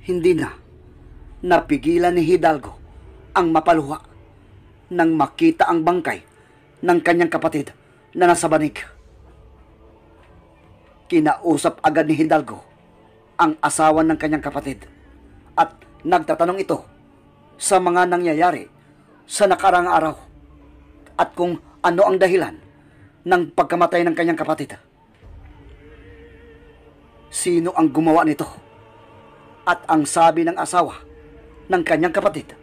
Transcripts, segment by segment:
Hindi na napigilan ni Hidalgo ang mapaluha nang makita ang bangkay ng kanyang kapatid na nasa banig. Kinausap agad ni Hidalgo ang asawa ng kanyang kapatid at nagtatanong ito sa mga nangyayari sa nakarang araw at kung ano ang dahilan ng pagkamatay ng kanyang kapatid. Sino ang gumawa nito? At ang sabi ng asawa ng kanyang kapatid,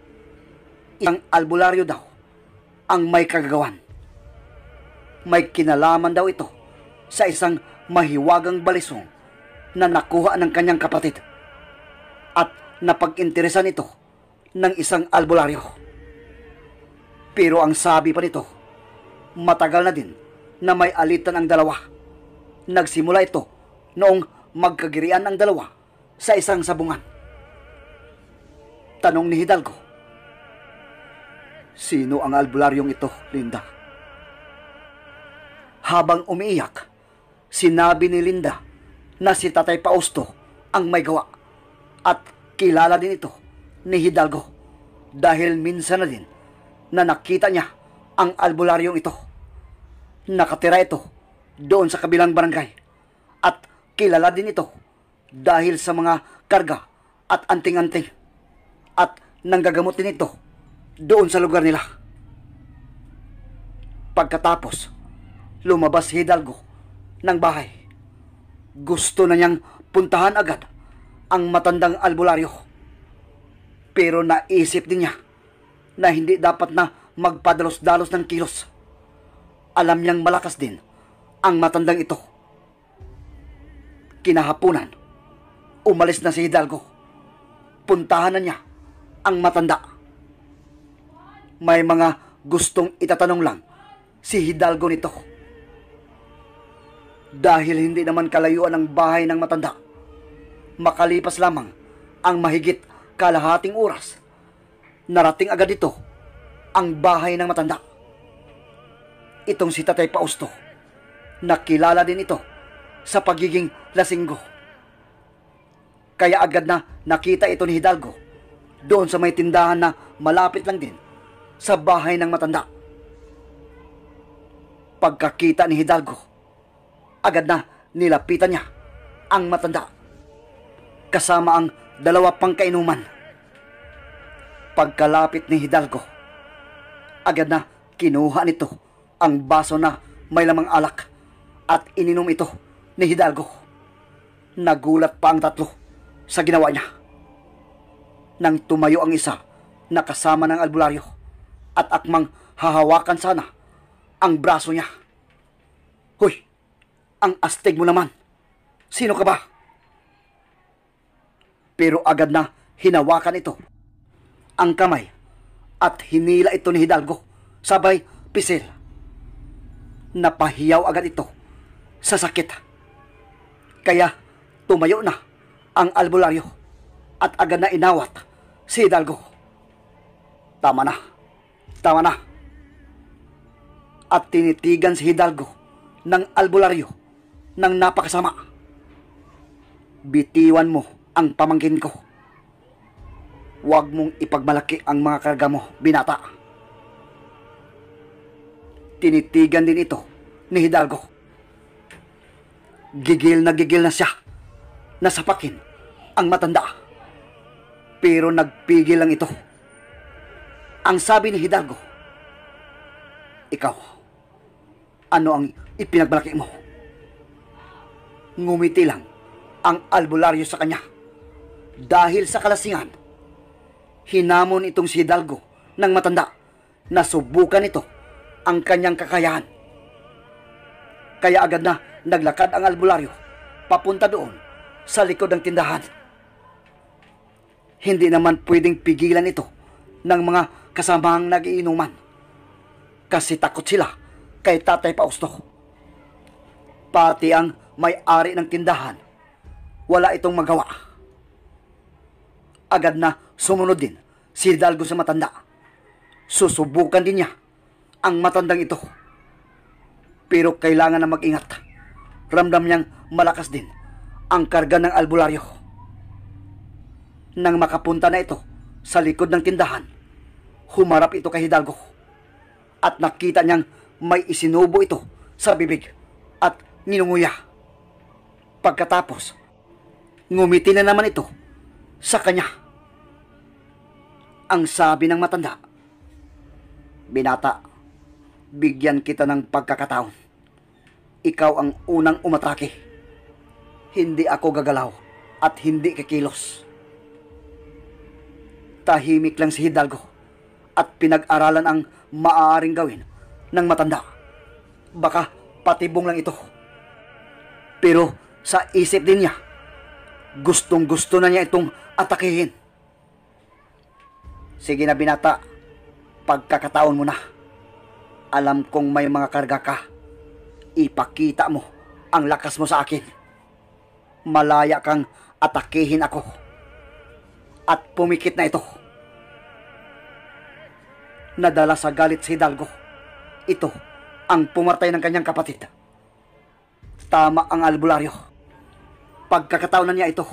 isang albularyo daw ang may kagagawan. May kinalaman daw ito sa isang mahiwagang balisong na nakuha ng kanyang kapatid at napag-interesan ito ng isang albularyo. Pero ang sabi pa nito, matagal na din na may alitan ang dalawa. Nagsimula ito noong magkagirian ang dalawa sa isang sabungan. Tanong ni Hidalgo, Sino ang albularyong ito, Linda? Habang umiiyak, sinabi ni Linda na si Tatay Pausto ang may gawa at kilala din ito ni Hidalgo dahil minsan na din na nakita niya ang albularyong ito. Nakatira ito doon sa kabilang barangay at kilala din ito dahil sa mga karga at anting-anting at nanggagamot din ito doon sa lugar nila. Pagkatapos, lumabas Hidalgo ng bahay. Gusto na niyang puntahan agad ang matandang albularyo. Pero naisip din niya na hindi dapat na magpadalos-dalos ng kilos. Alam niyang malakas din ang matandang ito. Kinahapunan, umalis na si Hidalgo. Puntahan na niya ang matanda may mga gustong itatanong lang si Hidalgo nito. Dahil hindi naman kalayuan ang bahay ng matanda. Makalipas lamang ang mahigit kalahating oras. Narating agad ito ang bahay ng matanda. Itong si Tatay Pausto. Nakilala din ito sa pagiging lasinggo. Kaya agad na nakita ito ni Hidalgo doon sa may tindahan na malapit lang din sa bahay ng matanda. Pagkakita ni Hidalgo, agad na nilapitan niya ang matanda kasama ang dalawa pang kainuman. Pagkalapit ni Hidalgo, agad na kinuha nito ang baso na may lamang alak at ininom ito ni Hidalgo. Nagulat pa ang tatlo sa ginawa niya. Nang tumayo ang isa na kasama ng albularyo, at akmang hahawakan sana ang braso niya. Hoy, ang astig mo naman. Sino ka ba? Pero agad na hinawakan ito ang kamay at hinila ito ni Hidalgo sabay pisil. Napahiyaw agad ito sa sakit. Kaya tumayo na ang albularyo at agad na inawat si Hidalgo. Tama na. Tama na. At tinitigan si Hidalgo ng albularyo ng napakasama. Bitiwan mo ang pamangkin ko. Huwag mong ipagmalaki ang mga karga mo, binata. Tinitigan din ito ni Hidalgo. Gigil na gigil na siya na sapakin ang matanda. Pero nagpigil lang ito ang sabi ni Hidalgo, Ikaw, ano ang ipinagbalaki mo? Ngumiti lang ang albularyo sa kanya. Dahil sa kalasingan, hinamon itong si Hidalgo ng matanda na subukan ito ang kanyang kakayahan. Kaya agad na naglakad ang albularyo papunta doon sa likod ng tindahan. Hindi naman pwedeng pigilan ito ng mga kasamang nagiinuman. Kasi takot sila kay Tatay Pausto. Pati ang may-ari ng tindahan, wala itong magawa. Agad na sumunod din si Hidalgo sa matanda. Susubukan din niya ang matandang ito. Pero kailangan na mag-ingat. Ramdam niyang malakas din ang karga ng albularyo. Nang makapunta na ito sa likod ng tindahan, humarap ito kay Hidalgo at nakita niyang may isinubo ito sa bibig at ninunguya. Pagkatapos, ngumiti na naman ito sa kanya. Ang sabi ng matanda, Binata, bigyan kita ng pagkakataon. Ikaw ang unang umatake. Hindi ako gagalaw at hindi kikilos. Tahimik lang si Hidalgo at pinag-aralan ang maaaring gawin ng matanda. Baka patibong lang ito. Pero sa isip din niya, gustong gusto na niya itong atakihin. Sige na binata, pagkakataon mo na. Alam kong may mga karga ka. Ipakita mo ang lakas mo sa akin. Malaya kang atakihin ako. At pumikit na ito. Nadala sa galit si Hidalgo. Ito ang pumartay ng kanyang kapatid. Tama ang albularyo. Pagkakataon na niya ito.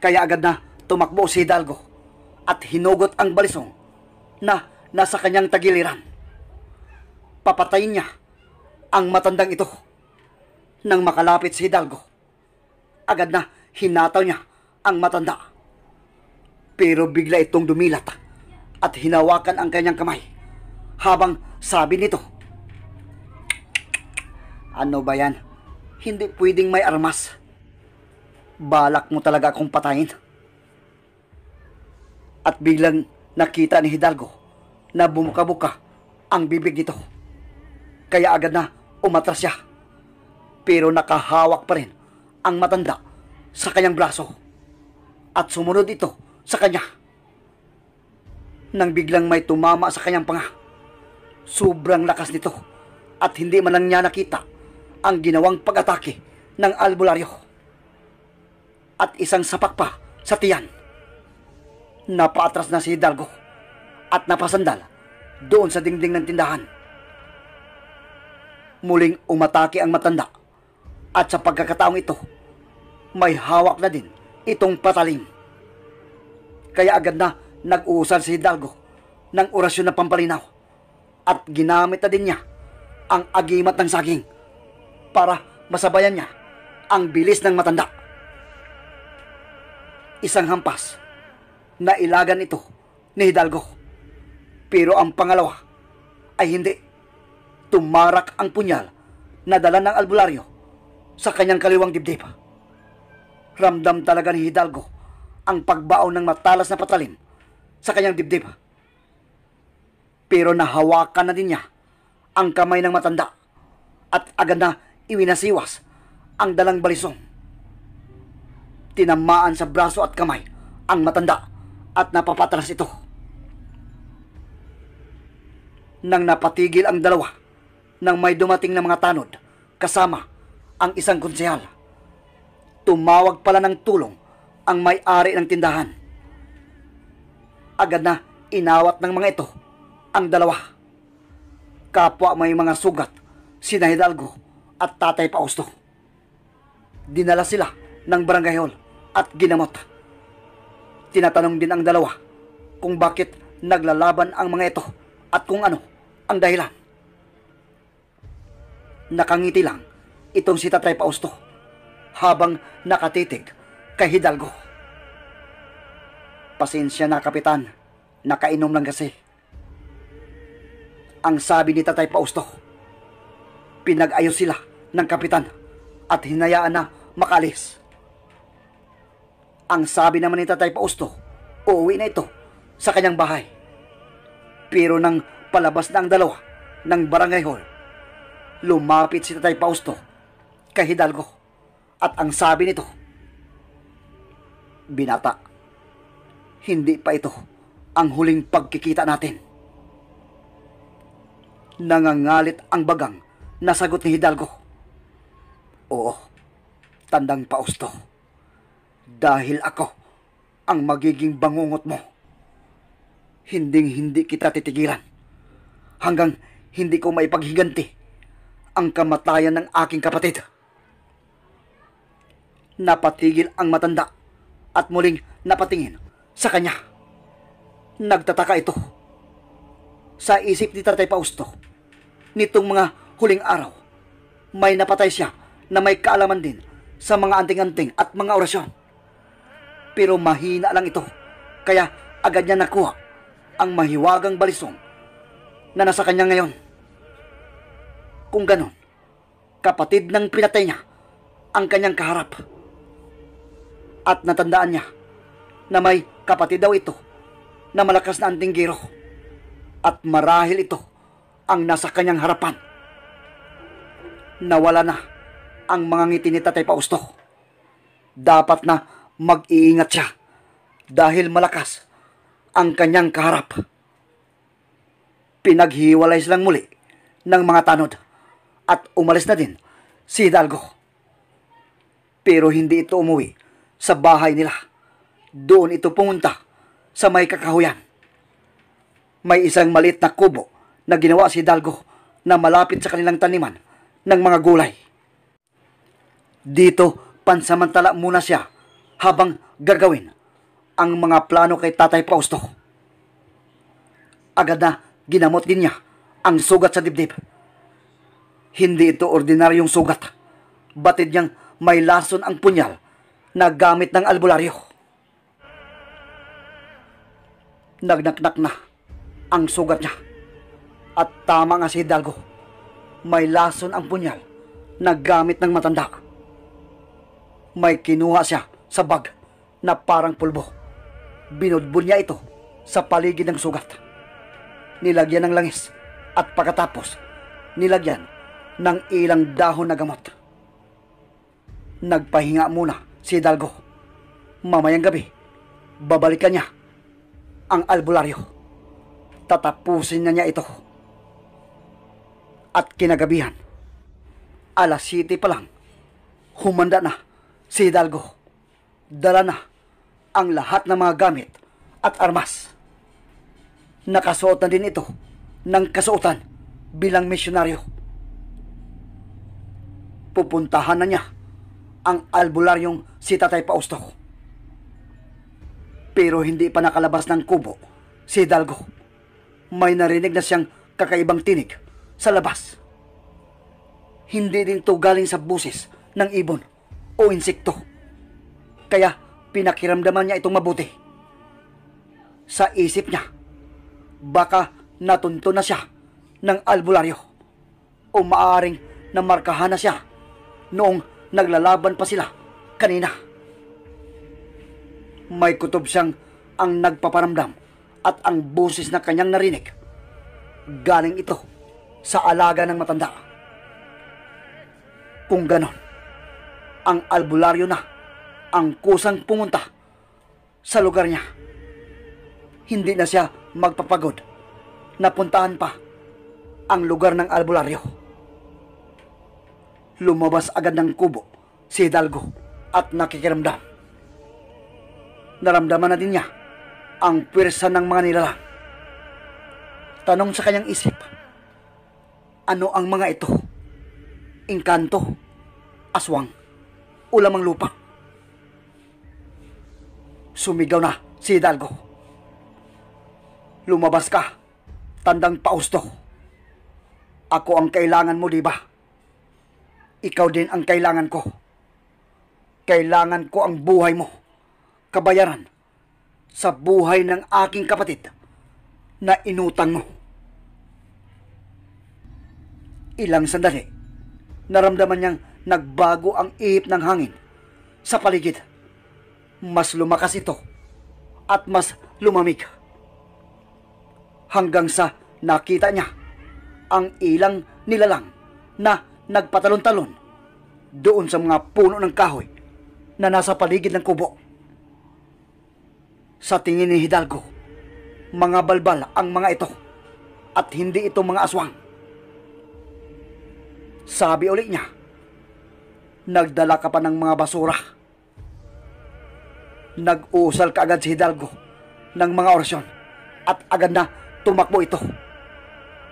Kaya agad na tumakbo si Hidalgo at hinugot ang balisong na nasa kanyang tagiliran. Papatayin niya ang matandang ito. Nang makalapit si Hidalgo, agad na hinataw niya ang matanda. Pero bigla itong dumilat at hinawakan ang kanyang kamay habang sabi nito, Ano ba yan? Hindi pwedeng may armas. Balak mo talaga akong patayin. At biglang nakita ni Hidalgo na bumuka-buka ang bibig nito. Kaya agad na umatras siya. Pero nakahawak pa rin ang matanda sa kanyang braso. At sumunod ito sa kanya. Nang biglang may tumama sa kanyang panga. Sobrang lakas nito at hindi man lang niya nakita ang ginawang pag-atake ng albularyo. At isang sapak pa sa tiyan. Napaatras na si Hidalgo at napasandal doon sa dingding ng tindahan. Muling umatake ang matanda at sa pagkakataong ito, may hawak na din itong patalim. Kaya agad na nag-uusal si Hidalgo ng orasyon na pampalinaw at ginamit na din niya ang agimat ng saging para masabayan niya ang bilis ng matanda. Isang hampas na ilagan ito ni Hidalgo. Pero ang pangalawa ay hindi. Tumarak ang punyal na dala ng albularyo sa kanyang kaliwang dibdib. Ramdam talaga ni Hidalgo ang pagbaon ng matalas na patalim sa kanyang dibdib. Pero nahawakan na din niya ang kamay ng matanda at agad na iwinasiwas ang dalang balisong. Tinamaan sa braso at kamay ang matanda at napapatras ito. Nang napatigil ang dalawa, nang may dumating na mga tanod, kasama ang isang konsehal. Tumawag pala ng tulong ang may-ari ng tindahan. Agad na inawat ng mga ito ang dalawa. Kapwa may mga sugat, sina Hidalgo at Tatay Pausto. Dinala sila ng barangay hall at ginamot. Tinatanong din ang dalawa kung bakit naglalaban ang mga ito at kung ano ang dahilan. Nakangiti lang itong si Tatay Pausto habang nakatitig kay Hidalgo. Pasensya na kapitan, nakainom lang kasi. Ang sabi ni Tatay Pausto, pinag-ayos sila ng kapitan at hinayaan na makalis. Ang sabi naman ni Tatay Pausto, uuwi na ito sa kanyang bahay. Pero nang palabas na ang dalawa ng barangay hall, lumapit si Tatay Pausto kay Hidalgo at ang sabi nito, Binata, hindi pa ito ang huling pagkikita natin. Nangangalit ang bagang na sagot ni Hidalgo. Oo, tandang Pausto dahil ako ang magiging bangungot mo. Hinding hindi kita titigilan hanggang hindi ko maipaghiganti ang kamatayan ng aking kapatid. Napatigil ang matanda at muling napatingin sa kanya. Nagtataka ito. Sa isip ni Tatay Pausto, nitong mga huling araw, may napatay siya na may kaalaman din sa mga anting-anting at mga orasyon. Pero mahina lang ito, kaya agad niya nakuha ang mahiwagang balisong na nasa kanya ngayon. Kung ganon, kapatid ng pinatay niya ang kanyang kaharap. At natandaan niya na may kapatid daw ito na malakas na anting giro. At marahil ito ang nasa kanyang harapan. Nawala na ang mga ngiti ni Tatay Pausto. Dapat na mag-iingat siya dahil malakas ang kanyang kaharap. Pinaghiwalay silang muli ng mga tanod at umalis na din si Hidalgo. Pero hindi ito umuwi sa bahay nila. Doon ito pumunta sa may kakahuyan may isang malit na kubo na ginawa si Dalgo na malapit sa kanilang taniman ng mga gulay. Dito, pansamantala muna siya habang gagawin ang mga plano kay Tatay Fausto. Agad na ginamot din niya ang sugat sa dibdib. Hindi ito ordinaryong sugat. Batid niyang may lason ang punyal na gamit ng albularyo. Nagnaknak na ang sugat niya. At tama nga si Hidalgo. May lason ang punyal na gamit ng matanda. May kinuha siya sa bag na parang pulbo. Binudbun niya ito sa paligid ng sugat. Nilagyan ng langis at pagkatapos nilagyan ng ilang dahon na gamot. Nagpahinga muna si Hidalgo. Mamayang gabi, babalikan niya ang albularyo tatapusin na niya ito. At kinagabihan, alas 7 pa lang, humanda na si Hidalgo. Dala na ang lahat ng mga gamit at armas. Nakasuot na din ito ng kasuotan bilang misyonaryo. Pupuntahan na niya ang albularyong si Tatay Pausto. Pero hindi pa nakalabas ng kubo si Hidalgo may narinig na siyang kakaibang tinig sa labas. Hindi din to galing sa busis ng ibon o insekto. Kaya pinakiramdaman niya itong mabuti. Sa isip niya, baka natunto na siya ng albularyo o maaring namarkahan na siya noong naglalaban pa sila kanina. May kutob siyang ang nagpaparamdam at ang boses na kanyang narinig, galing ito sa alaga ng matanda. Kung ganon, ang albularyo na ang kusang pumunta sa lugar niya. Hindi na siya magpapagod na puntahan pa ang lugar ng albularyo. Lumabas agad ng kubo si Hidalgo at nakikiramdam. Naramdaman na din niya ang pwersa ng mga nilalang. Tanong sa kanyang isip, ano ang mga ito? Inkanto, aswang, ulamang lupa. Sumigaw na si Hidalgo. Lumabas ka, tandang pausto. Ako ang kailangan mo, di ba? Ikaw din ang kailangan ko. Kailangan ko ang buhay mo. Kabayaran sa buhay ng aking kapatid na inutang mo. Ilang sandali, naramdaman niyang nagbago ang ihip ng hangin sa paligid. Mas lumakas ito at mas lumamig. Hanggang sa nakita niya ang ilang nilalang na nagpatalon-talon doon sa mga puno ng kahoy na nasa paligid ng kubo. Sa tingin ni Hidalgo, mga balbal ang mga ito at hindi ito mga aswang. Sabi ulit niya, nagdala ka pa ng mga basura. Nag-uusal ka agad si Hidalgo ng mga orasyon at agad na tumakbo ito.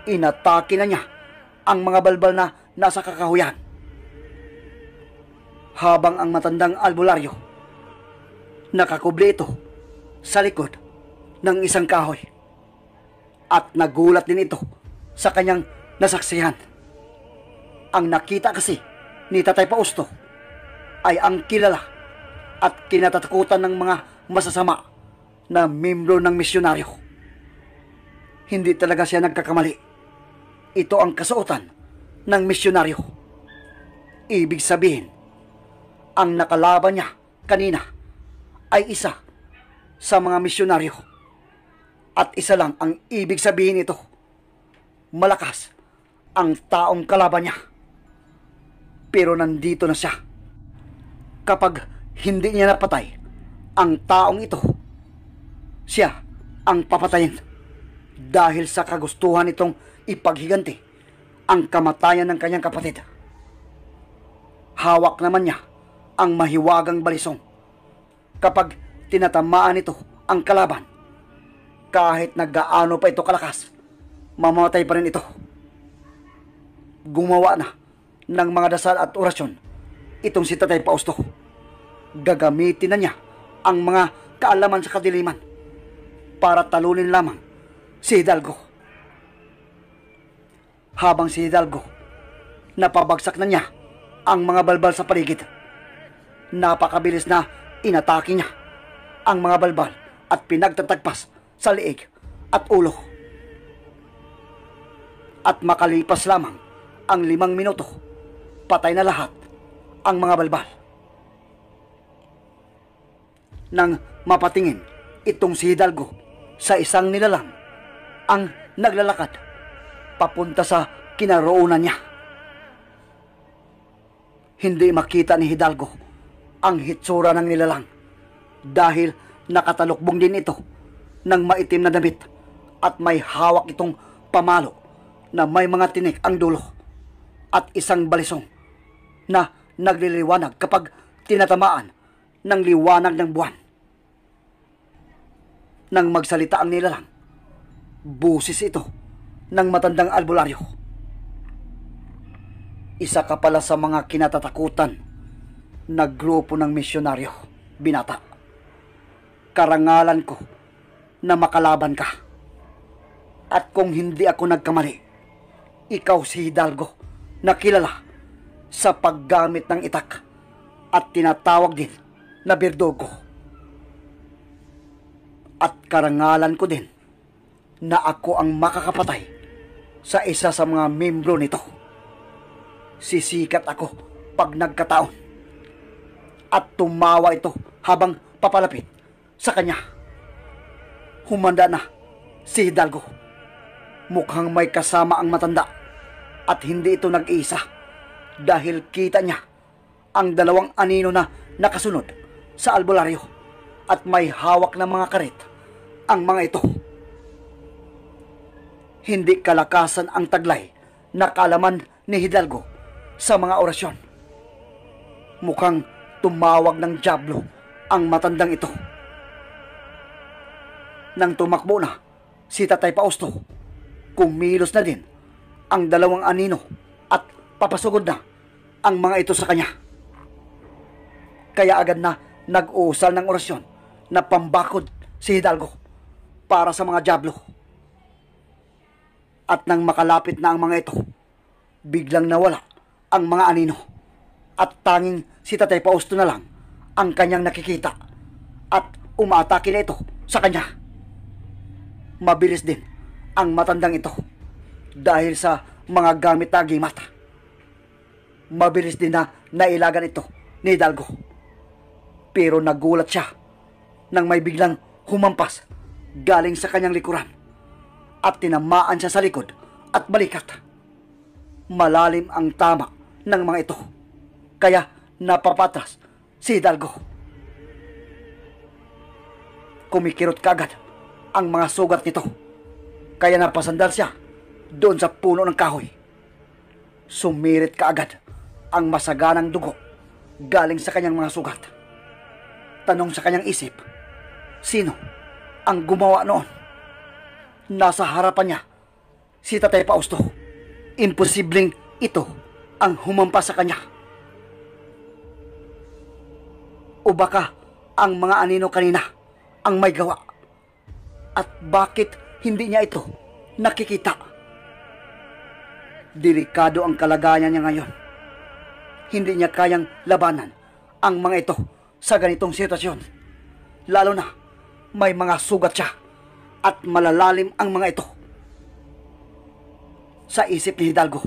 Inatake na niya ang mga balbal na nasa kakahuyan. Habang ang matandang albularyo Nakakubli ito sa likod ng isang kahoy. At nagulat din ito sa kanyang nasaksihan. Ang nakita kasi ni Tatay Pausto ay ang kilala at kinatatakutan ng mga masasama na membro ng misyonaryo. Hindi talaga siya nagkakamali. Ito ang kasuotan ng misyonaryo. Ibig sabihin, ang nakalaban niya kanina ay isa sa mga misyonaryo. At isa lang ang ibig sabihin nito. Malakas ang taong kalaban niya. Pero nandito na siya. Kapag hindi niya napatay ang taong ito, siya ang papatayin dahil sa kagustuhan nitong ipaghiganti ang kamatayan ng kanyang kapatid. Hawak naman niya ang mahiwagang balisong. Kapag tinatamaan nito ang kalaban, kahit nagaano pa ito kalakas, mamamatay pa rin ito. Gumawa na ng mga dasal at orasyon itong si Tatay Pausto. Gagamitin na niya ang mga kaalaman sa kadiliman para talunin lamang si Hidalgo. Habang si Hidalgo, napabagsak na niya ang mga balbal sa paligid. Napakabilis na inatake niya ang mga balbal at pinagtatagpas sa liig at ulo. At makalipas lamang ang limang minuto, patay na lahat ang mga balbal. Nang mapatingin itong si Hidalgo sa isang nilalang ang naglalakad papunta sa kinaroonan niya. Hindi makita ni Hidalgo ang hitsura ng nilalang dahil nakatalukbong din ito ng maitim na damit at may hawak itong pamalo na may mga tinik ang dulo at isang balisong na nagliliwanag kapag tinatamaan ng liwanag ng buwan. Nang magsalita ang nilalang, busis ito ng matandang albularyo. Isa ka pala sa mga kinatatakutan na grupo ng misyonaryo, binata. Karangalan ko na makalaban ka. At kung hindi ako nagkamali, ikaw si Hidalgo na kilala sa paggamit ng itak at tinatawag din na Birdogo. At karangalan ko din na ako ang makakapatay sa isa sa mga membro nito. Sisikat ako pag nagkataon. At tumawa ito habang papalapit sa kanya. Humanda na si Hidalgo. Mukhang may kasama ang matanda at hindi ito nag-iisa dahil kita niya ang dalawang anino na nakasunod sa albularyo at may hawak na mga karit ang mga ito. Hindi kalakasan ang taglay na kalaman ni Hidalgo sa mga orasyon. Mukhang tumawag ng Diablo ang matandang ito. Nang tumakbo na si Tatay Pausto, kumilos na din ang dalawang anino at papasugod na ang mga ito sa kanya. Kaya agad na nag-uusal ng orasyon na pambakod si Hidalgo para sa mga Diablo. At nang makalapit na ang mga ito, biglang nawala ang mga anino at tanging si Tatay Pausto na lang ang kanyang nakikita at umatake na ito sa kanya mabilis din ang matandang ito dahil sa mga gamit na gimat. Mabilis din na nailagan ito ni Hidalgo. Pero nagulat siya nang may biglang humampas galing sa kanyang likuran at tinamaan siya sa likod at balikat. Malalim ang tama ng mga ito kaya napapatras si Hidalgo. Kumikirot kagad ang mga sugat nito. Kaya napasandal siya doon sa puno ng kahoy. Sumirit kaagad ang masaganang dugo galing sa kanyang mga sugat. Tanong sa kanyang isip, sino ang gumawa noon? Nasa harapan niya si Tatay Pausto. Imposibleng ito ang humampas sa kanya. O baka ang mga anino kanina ang may gawa? At bakit hindi niya ito nakikita? Delikado ang kalagayan niya ngayon. Hindi niya kayang labanan ang mga ito sa ganitong sitwasyon. Lalo na may mga sugat siya at malalalim ang mga ito. Sa isip ni Hidalgo,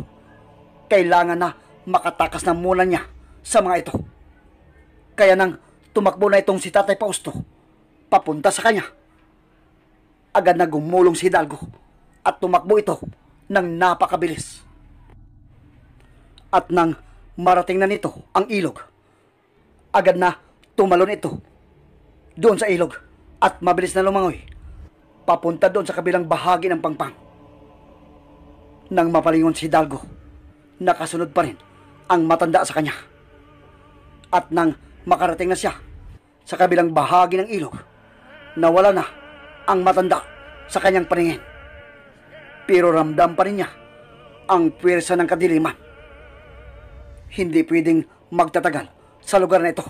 kailangan na makatakas na muna niya sa mga ito. Kaya nang tumakbo na itong si Tatay Pausto, papunta sa kanya. Agad na gumulong si Hidalgo at tumakbo ito ng napakabilis. At nang marating na nito ang ilog, agad na tumalon ito doon sa ilog at mabilis na lumangoy papunta doon sa kabilang bahagi ng pangpang. Nang mapalingon si Hidalgo, nakasunod pa rin ang matanda sa kanya. At nang makarating na siya sa kabilang bahagi ng ilog, nawala na ang matanda sa kanyang paningin. Pero ramdam pa rin niya ang pwersa ng kadiliman. Hindi pwedeng magtatagal sa lugar na ito.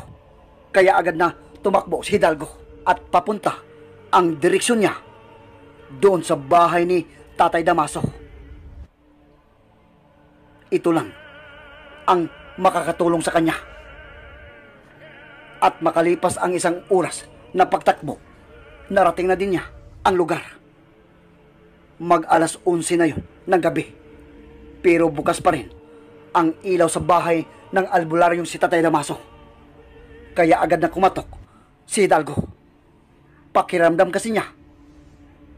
Kaya agad na tumakbo si Hidalgo at papunta ang direksyon niya doon sa bahay ni Tatay Damaso. Ito lang ang makakatulong sa kanya. At makalipas ang isang oras na pagtakbo, narating na din niya ang lugar. Mag alas 11 na yun ng gabi. Pero bukas pa rin ang ilaw sa bahay ng albularyong si Tatay Damaso. Kaya agad na kumatok si Hidalgo. Pakiramdam kasi niya,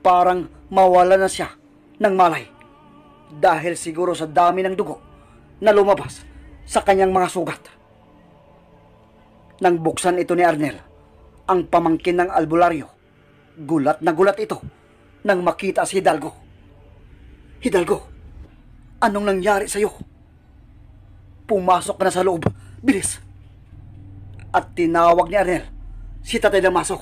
parang mawala na siya ng malay. Dahil siguro sa dami ng dugo na lumabas sa kanyang mga sugat. Nang buksan ito ni Arnel, ang pamangkin ng albularyo, gulat na gulat ito nang makita si Hidalgo. Hidalgo, anong nangyari sa'yo? Pumasok ka na sa loob. Bilis! At tinawag ni Arnel si Tatay Damaso.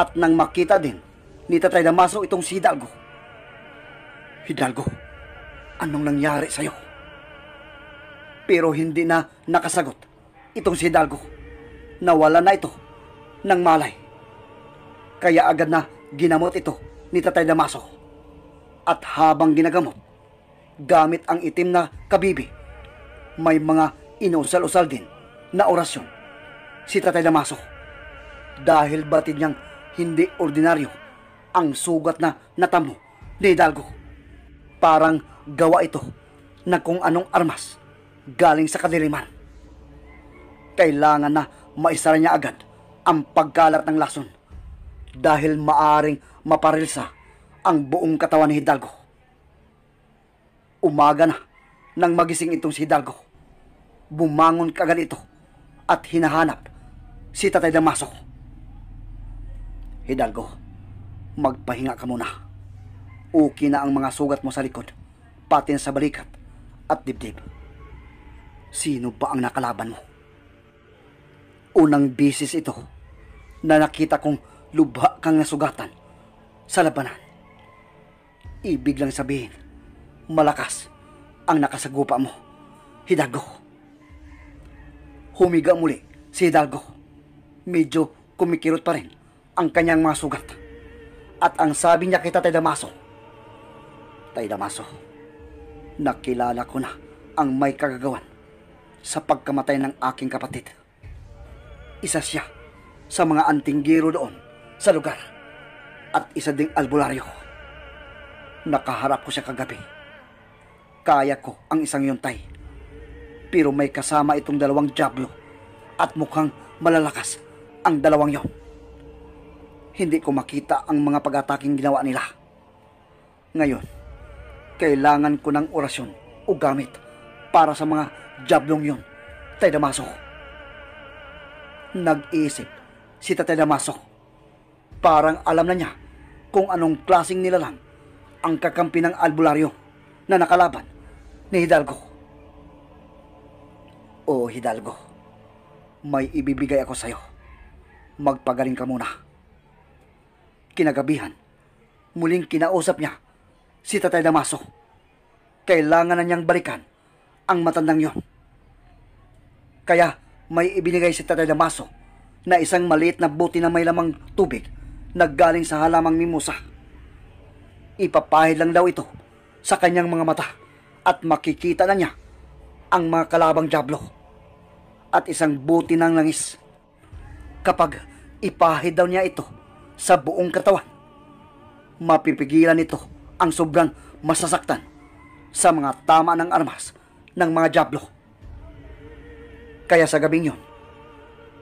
At nang makita din ni Tatay Damaso itong si Hidalgo. Hidalgo, anong nangyari sa'yo? Pero hindi na nakasagot itong si Hidalgo. Nawala na ito ng malay. Kaya agad na ginamot ito ni Tatay Damaso. At habang ginagamot, gamit ang itim na kabibi, may mga inusal-usal din na orasyon si Tatay Damaso. Dahil batid niyang hindi ordinaryo ang sugat na natamo ni Hidalgo. Parang gawa ito na kung anong armas galing sa kadiliman. Kailangan na maisara niya agad ang pagkalat ng lason dahil maaring maparilsa ang buong katawan ni Hidalgo. Umaga na nang magising itong si Hidalgo. Bumangon kagad ito at hinahanap si Tatay Damaso. Hidalgo, magpahinga ka muna. Okay na ang mga sugat mo sa likod, pati na sa balikat at dibdib. Sino ba ang nakalaban mo? Unang bisis ito na nakita kong lubha kang nasugatan sa labanan. Ibig lang sabihin, malakas ang nakasagupa mo, Hidalgo. Humiga muli si Hidalgo. Medyo kumikirot pa rin ang kanyang mga sugat. At ang sabi niya kay Tatay Damaso, Tay Damaso, nakilala ko na ang may kagagawan sa pagkamatay ng aking kapatid. Isa siya sa mga anting giro doon sa lugar at isa ding albularyo. Nakaharap ko siya kagabi. Kaya ko ang isang yuntay. Pero may kasama itong dalawang jablo at mukhang malalakas ang dalawang yon. Hindi ko makita ang mga pag-ataking ginawa nila. Ngayon, kailangan ko ng orasyon o gamit para sa mga jablong yon. Tay Damaso. Nag-iisip si Tatay Damaso. Parang alam na niya kung anong klaseng nilalang ang kakampi ng albularyo na nakalaban ni Hidalgo. O Hidalgo, may ibibigay ako sa'yo. Magpagaling ka muna. Kinagabihan, muling kinausap niya si Tatay Damaso. Kailangan na niyang balikan ang matandang yon. Kaya may ibinigay si Tatay Damaso na isang maliit na buti na may lamang tubig naggaling sa halamang mimosa. Ipapahid lang daw ito sa kanyang mga mata at makikita na niya ang mga kalabang jablo at isang buti ng langis. Kapag ipahid daw niya ito sa buong katawan, mapipigilan nito ang sobrang masasaktan sa mga tama ng armas ng mga jablo. Kaya sa gabing yon,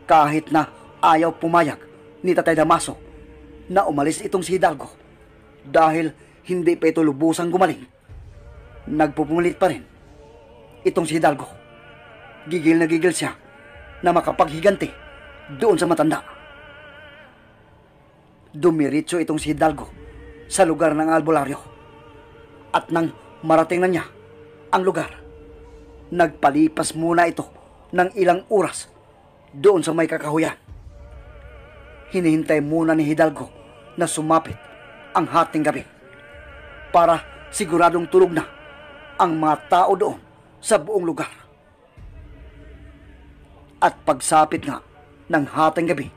kahit na ayaw pumayag ni Tatay Damaso na umalis itong si Hidalgo dahil hindi pa ito lubusang gumaling, nagpupulit pa rin itong si Hidalgo. Gigil na gigil siya na makapaghiganti doon sa matanda. Dumiritso itong si Hidalgo sa lugar ng albularyo. At nang marating na niya ang lugar, nagpalipas muna ito ng ilang oras doon sa may kakahuyan. Hinihintay muna ni Hidalgo na sumapit ang hating gabi para siguradong tulog na ang mga tao doon sa buong lugar. At pagsapit nga ng hating gabi,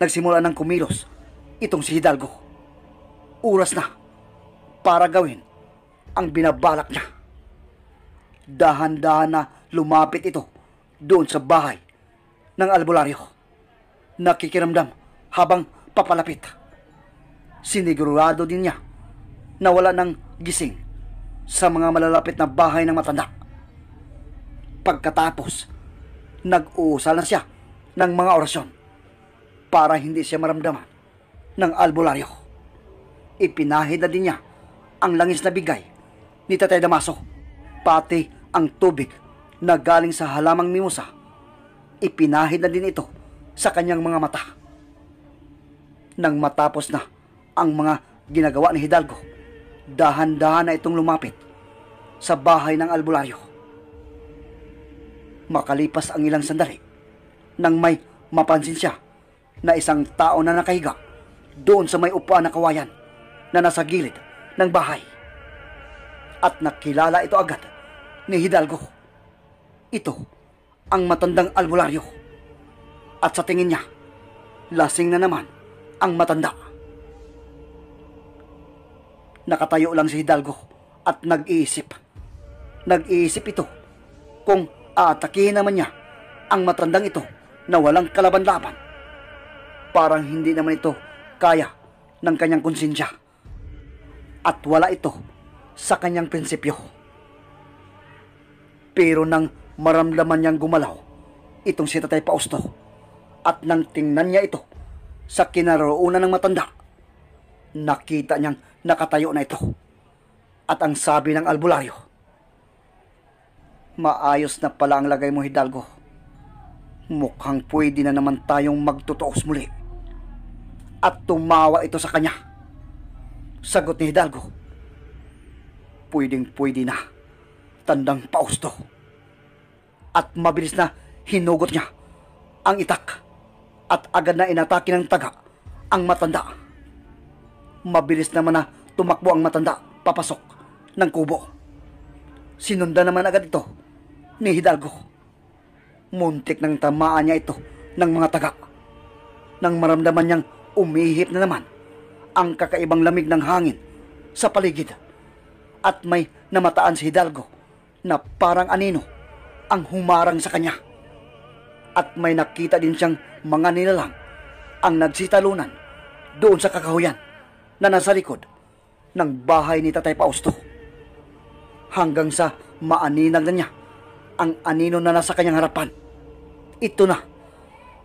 nagsimula ng kumilos itong si Hidalgo. Oras na para gawin ang binabalak niya. Dahan-dahan na lumapit ito doon sa bahay ng albularyo. Nakikiramdam habang papalapit. Sinigurado din niya na wala ng gising sa mga malalapit na bahay ng matanda. Pagkatapos, nag-uusal na siya ng mga orasyon para hindi siya maramdaman ng albularyo. Ipinahid na din niya ang langis na bigay ni Tatay Damaso, pati ang tubig na galing sa halamang mimosa. Ipinahid na din ito sa kanyang mga mata. Nang matapos na ang mga ginagawa ni Hidalgo, dahan-dahan na itong lumapit sa bahay ng albularyo. Makalipas ang ilang sandali, nang may mapansin siya na isang tao na nakahiga doon sa may upuan na kawayan na nasa gilid ng bahay. At nakilala ito agad ni Hidalgo. Ito ang matandang albularyo. At sa tingin niya, lasing na naman ang matanda. Nakatayo lang si Hidalgo at nag-iisip. Nag-iisip ito kung aatakihin naman niya ang matandang ito na walang kalaban-laban. Parang hindi naman ito kaya ng kanyang konsensya. At wala ito sa kanyang prinsipyo. Pero nang maramdaman niyang gumalaw, itong si Tatay Pausto, at nang tingnan niya ito sa kinaroonan ng matanda, nakita niyang nakatayo na ito. At ang sabi ng albularyo, Maayos na pala ang lagay mo, Hidalgo. Mukhang pwede na naman tayong magtutuos muli. At tumawa ito sa kanya. Sagot ni Hidalgo, Pwedeng pwede na. Tandang pausto. At mabilis na hinugot niya ang itak at agad na inatake ng taga ang matanda. Mabilis naman na tumakbo ang matanda papasok ng kubo. Sinunda naman agad ito ni Hidalgo. Muntik nang tamaan niya ito ng mga taga. Nang maramdaman niyang umihip na naman ang kakaibang lamig ng hangin sa paligid. At may namataan si Hidalgo na parang anino ang humarang sa kanya. At may nakita din siyang mga nilalang ang nagsitalunan doon sa kakahuyan na nasa likod ng bahay ni Tatay Pausto. Hanggang sa maaninag na niya ang anino na nasa kanyang harapan. Ito na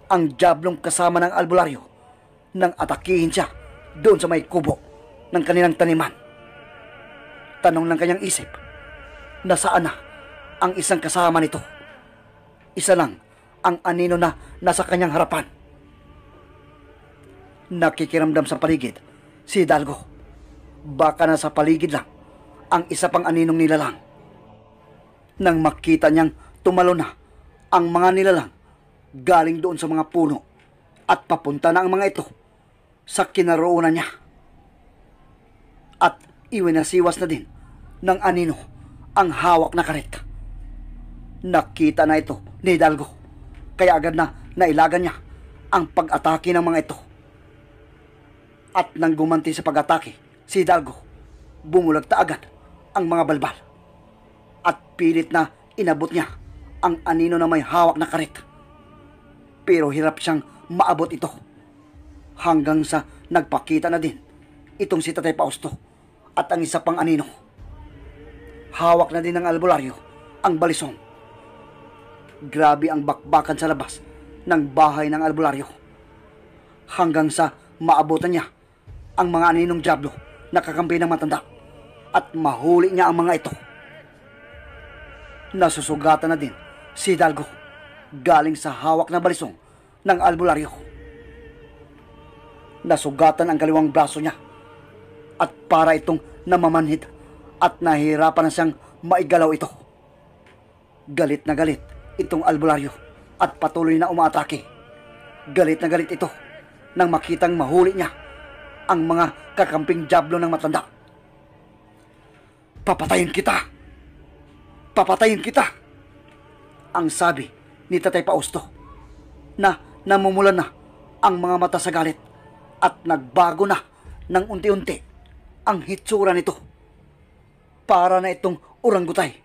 ang jablong kasama ng albularyo nang atakihin siya doon sa may kubo ng kanilang taniman. Tanong ng kanyang isip, nasaan na ang isang kasama nito? Isa lang ang anino na nasa kanyang harapan. Nakikiramdam sa paligid si Hidalgo. Baka nasa paligid lang ang isa pang aninong nilalang. Nang makita niyang tumalo na ang mga nilalang galing doon sa mga puno at papunta na ang mga ito sa kinaroonan niya. At iwinasiwas na din ng anino ang hawak na karet. Nakita na ito ni Hidalgo kaya agad na nailagan niya ang pag-atake ng mga ito. At nang gumanti sa pag-atake, si Hidalgo, bumulagta agad ang mga balbal. At pilit na inabot niya ang anino na may hawak na karit. Pero hirap siyang maabot ito. Hanggang sa nagpakita na din itong si Tatay Pausto at ang isa pang anino. Hawak na din ng albularyo ang balisong. Grabe ang bakbakan sa labas ng bahay ng albularyo. Hanggang sa maabutan niya ang mga aninong Diablo na kakampi ng matanda at mahuli niya ang mga ito. Nasusugatan na din si Hidalgo galing sa hawak na balisong ng albularyo. Nasugatan ang kaliwang braso niya at para itong namamanhid at nahihirapan na siyang maigalaw ito. Galit na galit itong albularyo at patuloy na umaatake. Galit na galit ito nang makitang mahuli niya ang mga kakamping jablo ng matanda. Papatayin kita! Papatayin kita! Ang sabi ni Tatay Pausto na namumulan na ang mga mata sa galit at nagbago na ng unti-unti ang hitsura nito. Para na itong urangutay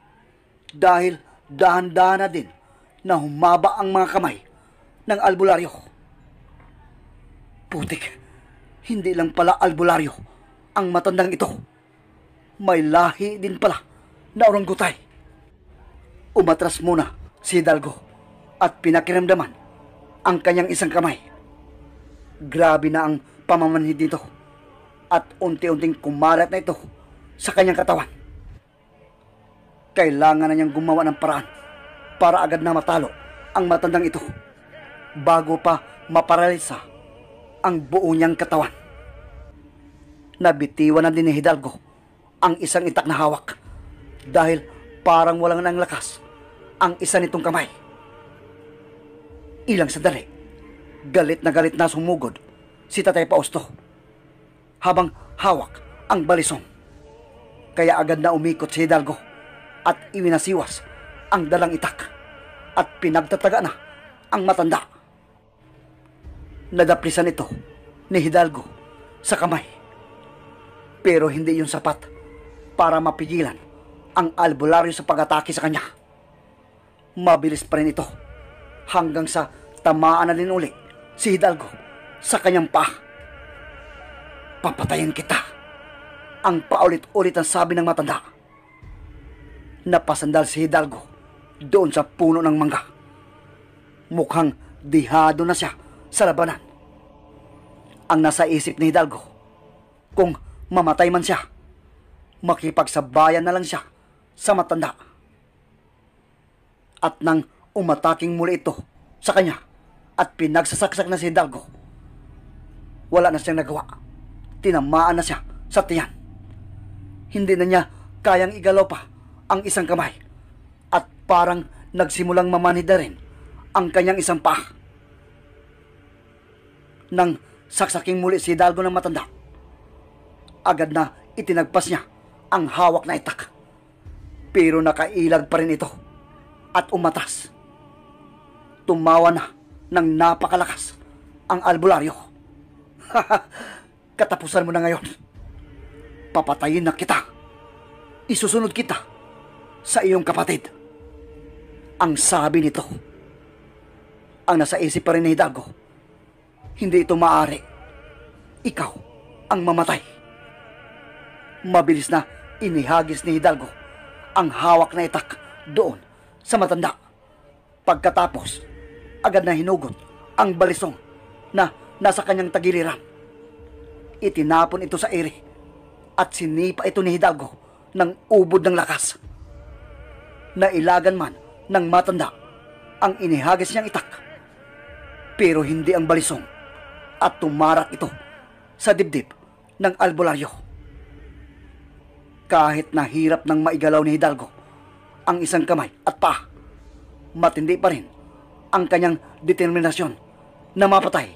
dahil dahan-dahan na din na humaba ang mga kamay ng albularyo. Putik, hindi lang pala albularyo ang matandang ito. May lahi din pala na orangutay. Umatras muna si Hidalgo at pinakiramdaman ang kanyang isang kamay. Grabe na ang pamamanhid nito at unti-unting kumalat na ito sa kanyang katawan. Kailangan na niyang gumawa ng paraan para agad na matalo ang matandang ito bago pa maparalisa ang buo niyang katawan. Nabitiwan na din ni Hidalgo ang isang itak na hawak dahil parang walang nang lakas ang isa nitong kamay. Ilang sandali, galit na galit na sumugod si Tatay Pausto habang hawak ang balisong. Kaya agad na umikot si Hidalgo at iwinasiwas ang dalang itak at pinagtataga na ang matanda. Nadaplisan ito ni Hidalgo sa kamay. Pero hindi yun sapat para mapigilan ang albularyo sa pag-atake sa kanya. Mabilis pa rin ito hanggang sa tamaan na din uli si Hidalgo sa kanyang pa. Papatayin kita. Ang paulit-ulit ang sabi ng matanda. Napasandal si Hidalgo doon sa puno ng mangga. Mukhang dihado na siya sa labanan. Ang nasa isip ni Hidalgo, kung mamatay man siya, makipagsabayan na lang siya sa matanda. At nang umataking muli ito sa kanya at pinagsasaksak na si Hidalgo, wala na siyang nagawa. Tinamaan na siya sa tiyan. Hindi na niya kayang igalaw pa ang isang kamay at parang nagsimulang mamanhid na rin ang kanyang isang paa. Nang saksaking muli si Hidalgo ng matanda, agad na itinagpas niya ang hawak na itak. Pero nakailag pa rin ito at umatas. Tumawa na ng napakalakas ang albularyo. Katapusan mo na ngayon. Papatayin na kita. Isusunod kita sa iyong kapatid. Ang sabi nito. Ang nasa isip pa rin ni Hidalgo. Hindi ito maaari. Ikaw ang mamatay. Mabilis na inihagis ni Hidalgo ang hawak na itak doon sa matanda. Pagkatapos, agad na hinugot ang balisong na nasa kanyang tagiliran. Itinapon ito sa ere at sinipa ito ni Hidalgo ng ubod ng lakas. Nailagan man ng matanda ang inihagis niyang itak. Pero hindi ang balisong at tumarak ito sa dibdib ng albularyo. Kahit na hirap ng maigalaw ni Hidalgo ang isang kamay at pa, matindi pa rin ang kanyang determinasyon na mapatay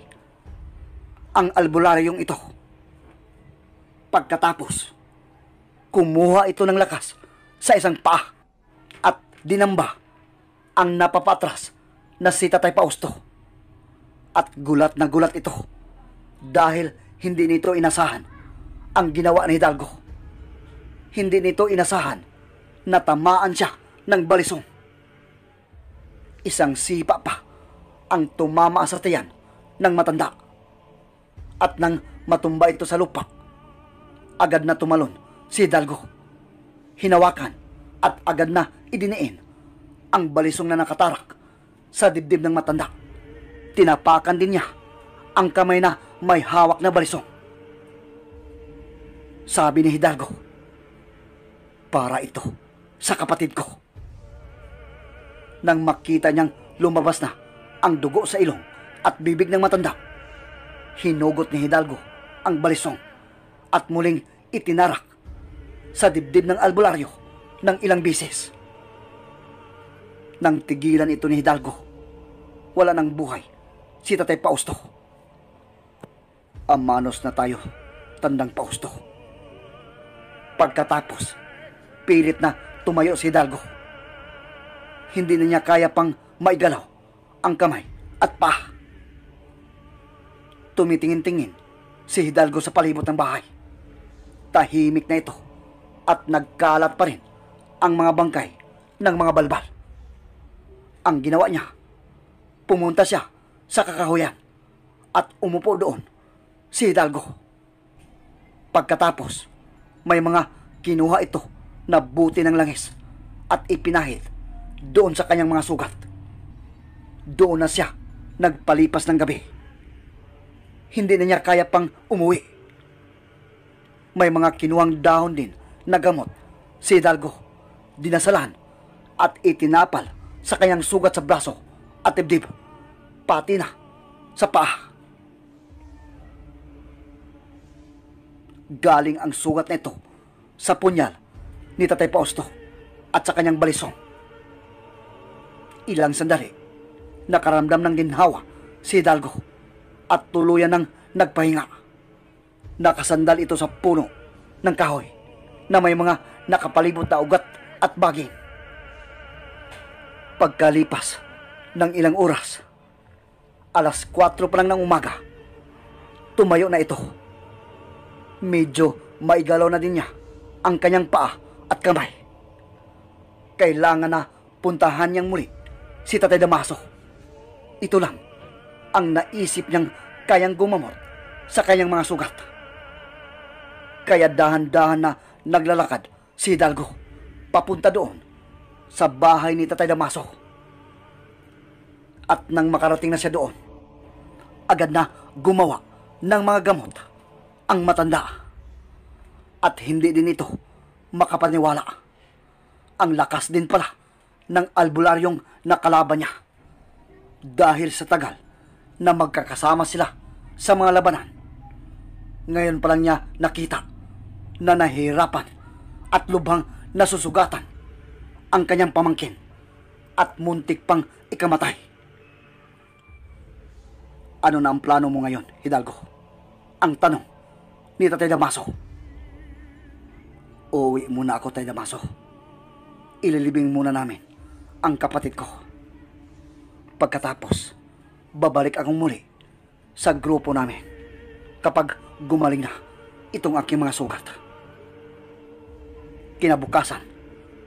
ang albularyong ito. Pagkatapos, kumuha ito ng lakas sa isang paa at dinamba ang napapatras na si Tatay Pausto. At gulat na gulat ito dahil hindi nito inasahan ang ginawa ni Hidalgo. Hindi nito inasahan na tamaan siya ng balisong. Isang sipa pa ang tumama sa tiyan ng matanda. At nang matumba ito sa lupa, agad na tumalon si Hidalgo. Hinawakan at agad na idiniin ang balisong na nakatarak sa dibdib ng matanda. Tinapakan din niya ang kamay na may hawak na balisong. Sabi ni Hidalgo, para ito sa kapatid ko. Nang makita niyang lumabas na ang dugo sa ilong at bibig ng matanda, hinugot ni Hidalgo ang balisong at muling itinarak sa dibdib ng albularyo ng ilang bisis. Nang tigilan ito ni Hidalgo, wala nang buhay si Tatay Pausto. Amanos na tayo, tandang Pausto. Pagkatapos, pilit na tumayo si Hidalgo. Hindi na niya kaya pang maigalaw ang kamay at paa. Tumitingin-tingin si Hidalgo sa palibot ng bahay. Tahimik na ito at nagkalat pa rin ang mga bangkay ng mga balbal. Ang ginawa niya, pumunta siya sa kakahuyan at umupo doon si Hidalgo. Pagkatapos, may mga kinuha ito na buti ng langis at ipinahid doon sa kanyang mga sugat. Doon na siya nagpalipas ng gabi. Hindi na niya kaya pang umuwi. May mga kinuhang dahon din na gamot si Hidalgo, dinasalan at itinapal sa kanyang sugat sa braso at dibdib, pati na sa paa. Galing ang sugat nito sa punyal ni Tatay Pausto at sa kanyang balisong. Ilang sandali, nakaramdam ng ginhawa si Hidalgo at tuluyan ng nagpahinga. Nakasandal ito sa puno ng kahoy na may mga nakapalibot na ugat at baging. Pagkalipas ng ilang oras, alas 4 pa lang ng umaga, tumayo na ito. Medyo maigalaw na din niya ang kanyang paa at kamay. Kailangan na puntahan niyang muli si Tatay Damaso. Ito lang ang naisip niyang kayang gumamot sa kanyang mga sugat. Kaya dahan-dahan na naglalakad si Hidalgo papunta doon sa bahay ni Tatay Damaso. At nang makarating na siya doon, agad na gumawa ng mga gamot ang matanda. At hindi din ito makapaniwala. Ang lakas din pala ng albularyong nakalaban niya. Dahil sa tagal na magkakasama sila sa mga labanan. Ngayon pa lang niya nakita na nahirapan at lubhang nasusugatan ang kanyang pamangkin at muntik pang ikamatay. Ano na ang plano mo ngayon, Hidalgo? Ang tanong ni Tatay Damaso. Uwi muna ako, Tay Damaso. Ililibing muna namin ang kapatid ko. Pagkatapos, babalik akong muli sa grupo namin kapag gumaling na itong aking mga sugat. Kinabukasan,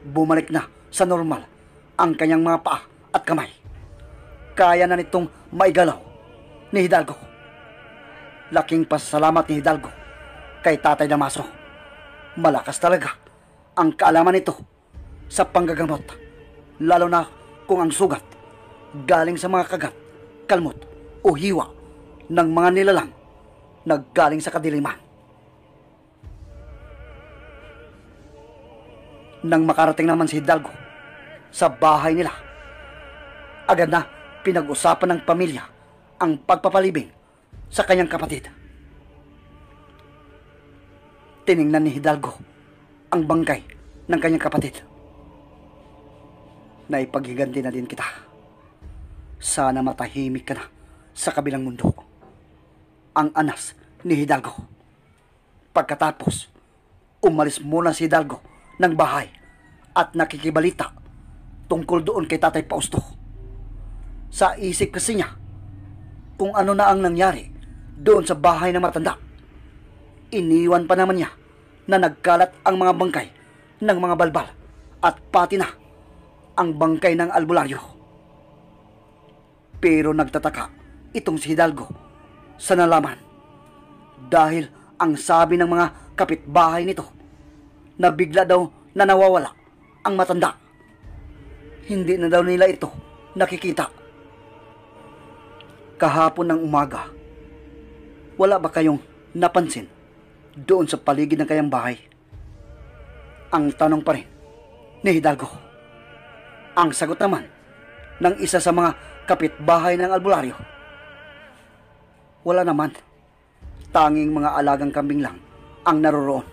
bumalik na sa normal ang kanyang mga paa at kamay. Kaya na nitong maigalaw ni Hidalgo. Laking pasasalamat ni Hidalgo kay Tatay Damaso. Malakas talaga ang kaalaman nito sa panggagamot. Lalo na kung ang sugat galing sa mga kagat, kalmot o hiwa ng mga nilalang naggaling sa kadiliman. Nang makarating naman si Hidalgo sa bahay nila, agad na pinag-usapan ng pamilya ang pagpapalibing sa kanyang kapatid. Tiningnan ni Hidalgo ang bangkay ng kanyang kapatid. Naipaghiganti na din kita. Sana matahimik ka na sa kabilang mundo. Ang anas ni Hidalgo. Pagkatapos, umalis muna si Hidalgo ng bahay at nakikibalita tungkol doon kay Tatay Pausto. Sa isip kasi niya, kung ano na ang nangyari doon sa bahay ng matanda. Iniwan pa naman niya na nagkalat ang mga bangkay ng mga balbal at pati na ang bangkay ng albularyo. Pero nagtataka itong si Hidalgo sa nalaman dahil ang sabi ng mga kapitbahay nito na bigla daw na nawawala ang matanda. Hindi na daw nila ito nakikita. Kahapon ng umaga, wala ba kayong napansin doon sa paligid ng kayang bahay? Ang tanong pa rin ni Hidalgo. Ang sagot naman ng isa sa mga kapitbahay ng albularyo. Wala naman. Tanging mga alagang kambing lang ang naroroon.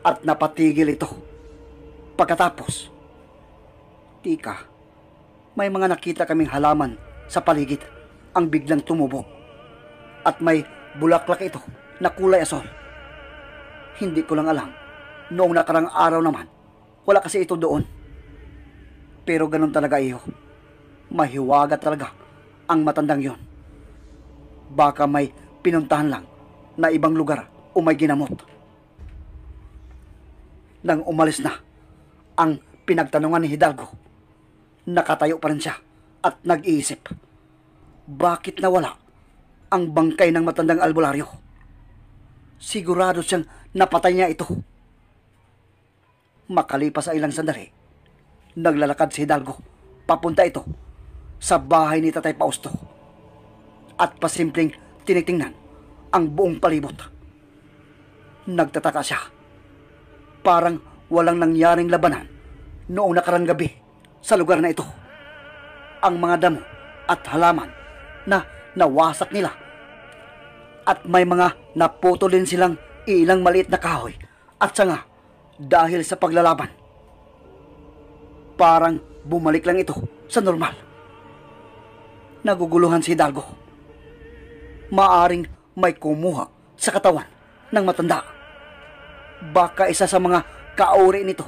At napatigil ito. Pagkatapos, tika, may mga nakita kaming halaman sa paligid ang biglang tumubo. At may bulaklak ito na kulay asol. Hindi ko lang alam. Noong nakarang araw naman, wala kasi ito doon. Pero ganun talaga iyo. Mahiwaga talaga ang matandang yon. Baka may pinuntahan lang na ibang lugar o may ginamot. Nang umalis na ang pinagtanungan ni Hidalgo, nakatayo pa rin siya at nag-iisip. Bakit nawala ang bangkay ng matandang albularyo? Sigurado siyang napatay niya ito. Makalipas sa ilang sandali, naglalakad si Hidalgo papunta ito sa bahay ni Tatay Pausto at pasimpleng tinitingnan ang buong palibot. Nagtataka siya. Parang walang nangyaring labanan noong nakarang gabi sa lugar na ito. Ang mga damo at halaman na nawasak nila at may mga naputol din silang ilang maliit na kahoy at sanga dahil sa paglalaban. Parang bumalik lang ito sa normal. Naguguluhan si Hidalgo. Maaring may kumuha sa katawan ng matanda. Baka isa sa mga kauri nito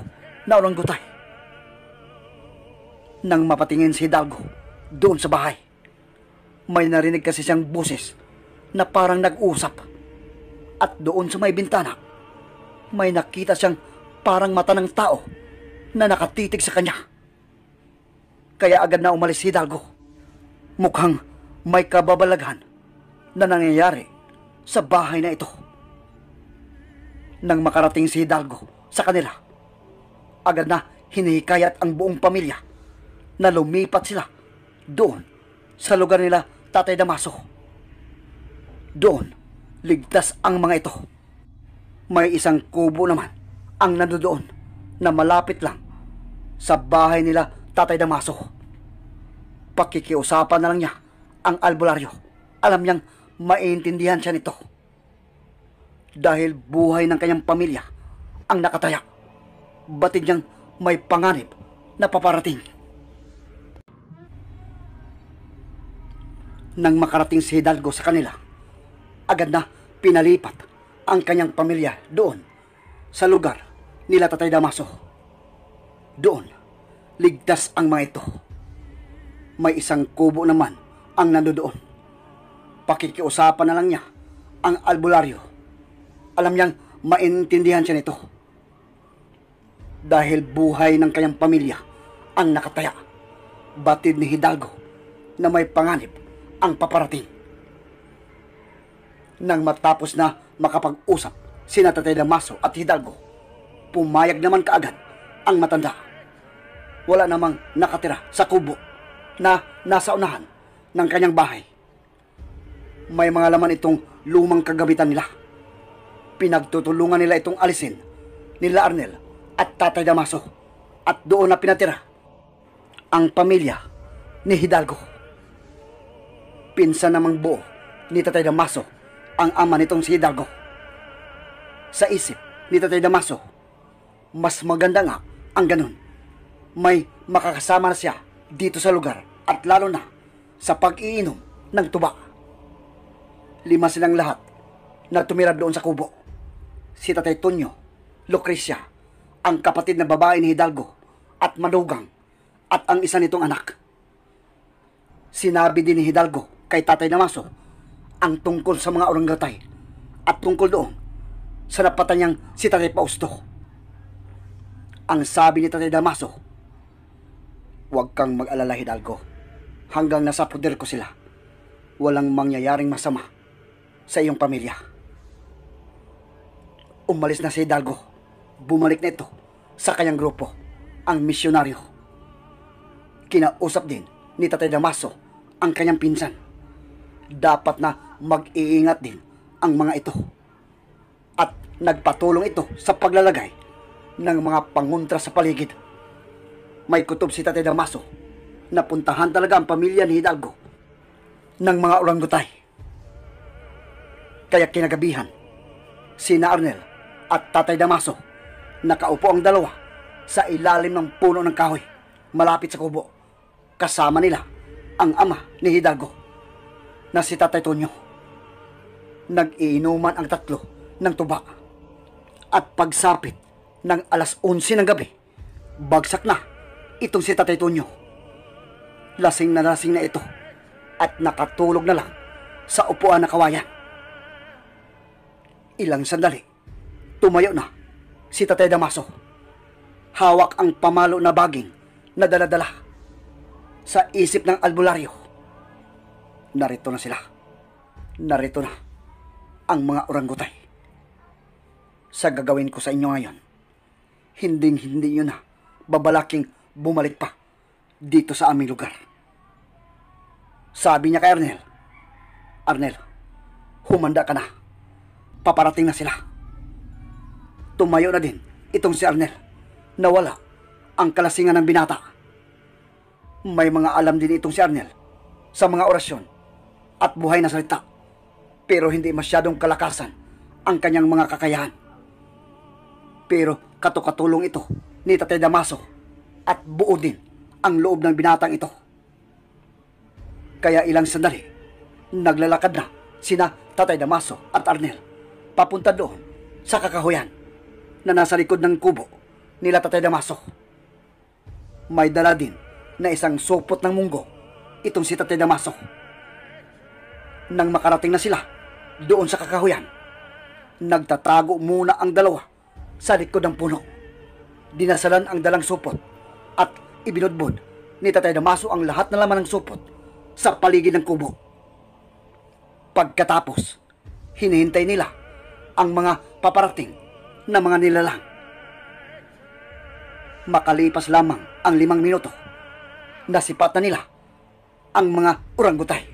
na orangutay. Nang mapatingin si Hidalgo doon sa bahay, may narinig kasi siyang buses na parang nag-usap. At doon sa may bintana, may nakita siyang parang mata ng tao na nakatitig sa kanya. Kaya agad na umalis si Hidalgo. Mukhang may kababalaghan na nangyayari sa bahay na ito. Nang makarating si Hidalgo sa kanila, agad na hinihikayat ang buong pamilya na lumipat sila doon sa lugar nila Tatay Damaso. Doon, ligtas ang mga ito. May isang kubo naman ang nandoon na malapit lang sa bahay nila Tatay Damaso. Pakikiusapan na lang niya ang albularyo. Alam niyang maintindihan siya nito. Dahil buhay ng kanyang pamilya ang nakataya. Batid niyang may panganib na paparating. Nang makarating si Hidalgo sa kanila, agad na pinalipat ang kanyang pamilya doon sa lugar nila Tatay Damaso. Doon, ligtas ang mga ito. May isang kubo naman ang nandoon. Pakikiusapan na lang niya ang albularyo. Alam niyang maintindihan siya nito. Dahil buhay ng kanyang pamilya ang nakataya. Batid ni Hidalgo na may panganib ang paparating. Nang matapos na makapag-usap sina Tatay Damaso at Hidalgo, pumayag naman kaagad ang matanda. Wala namang nakatira sa kubo na nasa unahan ng kanyang bahay. May mga laman itong lumang kagabitan nila. Pinagtutulungan nila itong alisin nila Arnel at Tatay Damaso at doon na pinatira ang pamilya ni Hidalgo. Pinsan namang buo ni Tatay Damaso ang ama nitong si Hidalgo. Sa isip ni Tatay Damaso, mas maganda nga ang ganun. May makakasama na siya dito sa lugar at lalo na sa pag-iinom ng tuba. Lima silang lahat na tumira doon sa kubo. Si Tatay Tonyo, Lucrecia, ang kapatid na babae ni Hidalgo at Manugang at ang isa nitong anak. Sinabi din ni Hidalgo kay Tatay Damaso ang tungkol sa mga orangutay at tungkol doon sa napatan niyang si Tatay Pausto. Ang sabi ni Tatay Damaso, Huwag kang mag-alala Hidalgo. Hanggang nasa puder ko sila, walang mangyayaring masama sa iyong pamilya. Umalis na si Hidalgo. Bumalik na ito sa kanyang grupo, ang misyonaryo. Kinausap din ni Tatay Damaso ang kanyang pinsan. Dapat na mag-iingat din ang mga ito. At nagpatulong ito sa paglalagay ng mga panguntra sa paligid. May kutob si Tatay Damaso na puntahan talaga ang pamilya ni Hidalgo ng mga orangutay. Kaya kinagabihan, sina Arnel at Tatay Damaso nakaupo ang dalawa sa ilalim ng puno ng kahoy malapit sa kubo. Kasama nila ang ama ni Hidalgo na si Tatay Tonyo. Nag-iinuman ang tatlo ng tuba. At pagsapit ng alas 11 ng gabi, bagsak na itong si Tatay Tonyo. Lasing na lasing na ito at nakatulog na lang sa upuan na kawayan. Ilang sandali, tumayo na si Tatay Damaso. Hawak ang pamalo na baging na daladala sa isip ng albularyo. Narito na sila. Narito na ang mga orangutay. Sa gagawin ko sa inyo ngayon, hinding hindi nyo na babalaking bumalik pa dito sa aming lugar. Sabi niya kay Arnel, Arnel, humanda ka na. Paparating na sila. Tumayo na din itong si Arnel. Nawala ang kalasingan ng binata. May mga alam din itong si Arnel sa mga orasyon at buhay na salita. Pero hindi masyadong kalakasan ang kanyang mga kakayahan. Pero katukatulong ito ni Tatay Damaso at buo din ang loob ng binatang ito. Kaya ilang sandali, naglalakad na sina Tatay Damaso at Arnel papunta doon sa kakahuyan na nasa likod ng kubo nila Tatay Damaso. May dala din na isang supot ng munggo itong si Tatay Damaso. Nang makarating na sila doon sa kakahuyan, nagtatago muna ang dalawa sa likod ng puno. Dinasalan ang dalang supot at ibinudbod ni Tatay Damaso ang lahat na laman ng supot sa paligid ng kubo. Pagkatapos, hinihintay nila ang mga paparating na mga nilalang. Makalipas lamang ang limang minuto, nasipat na nila ang mga orangutay.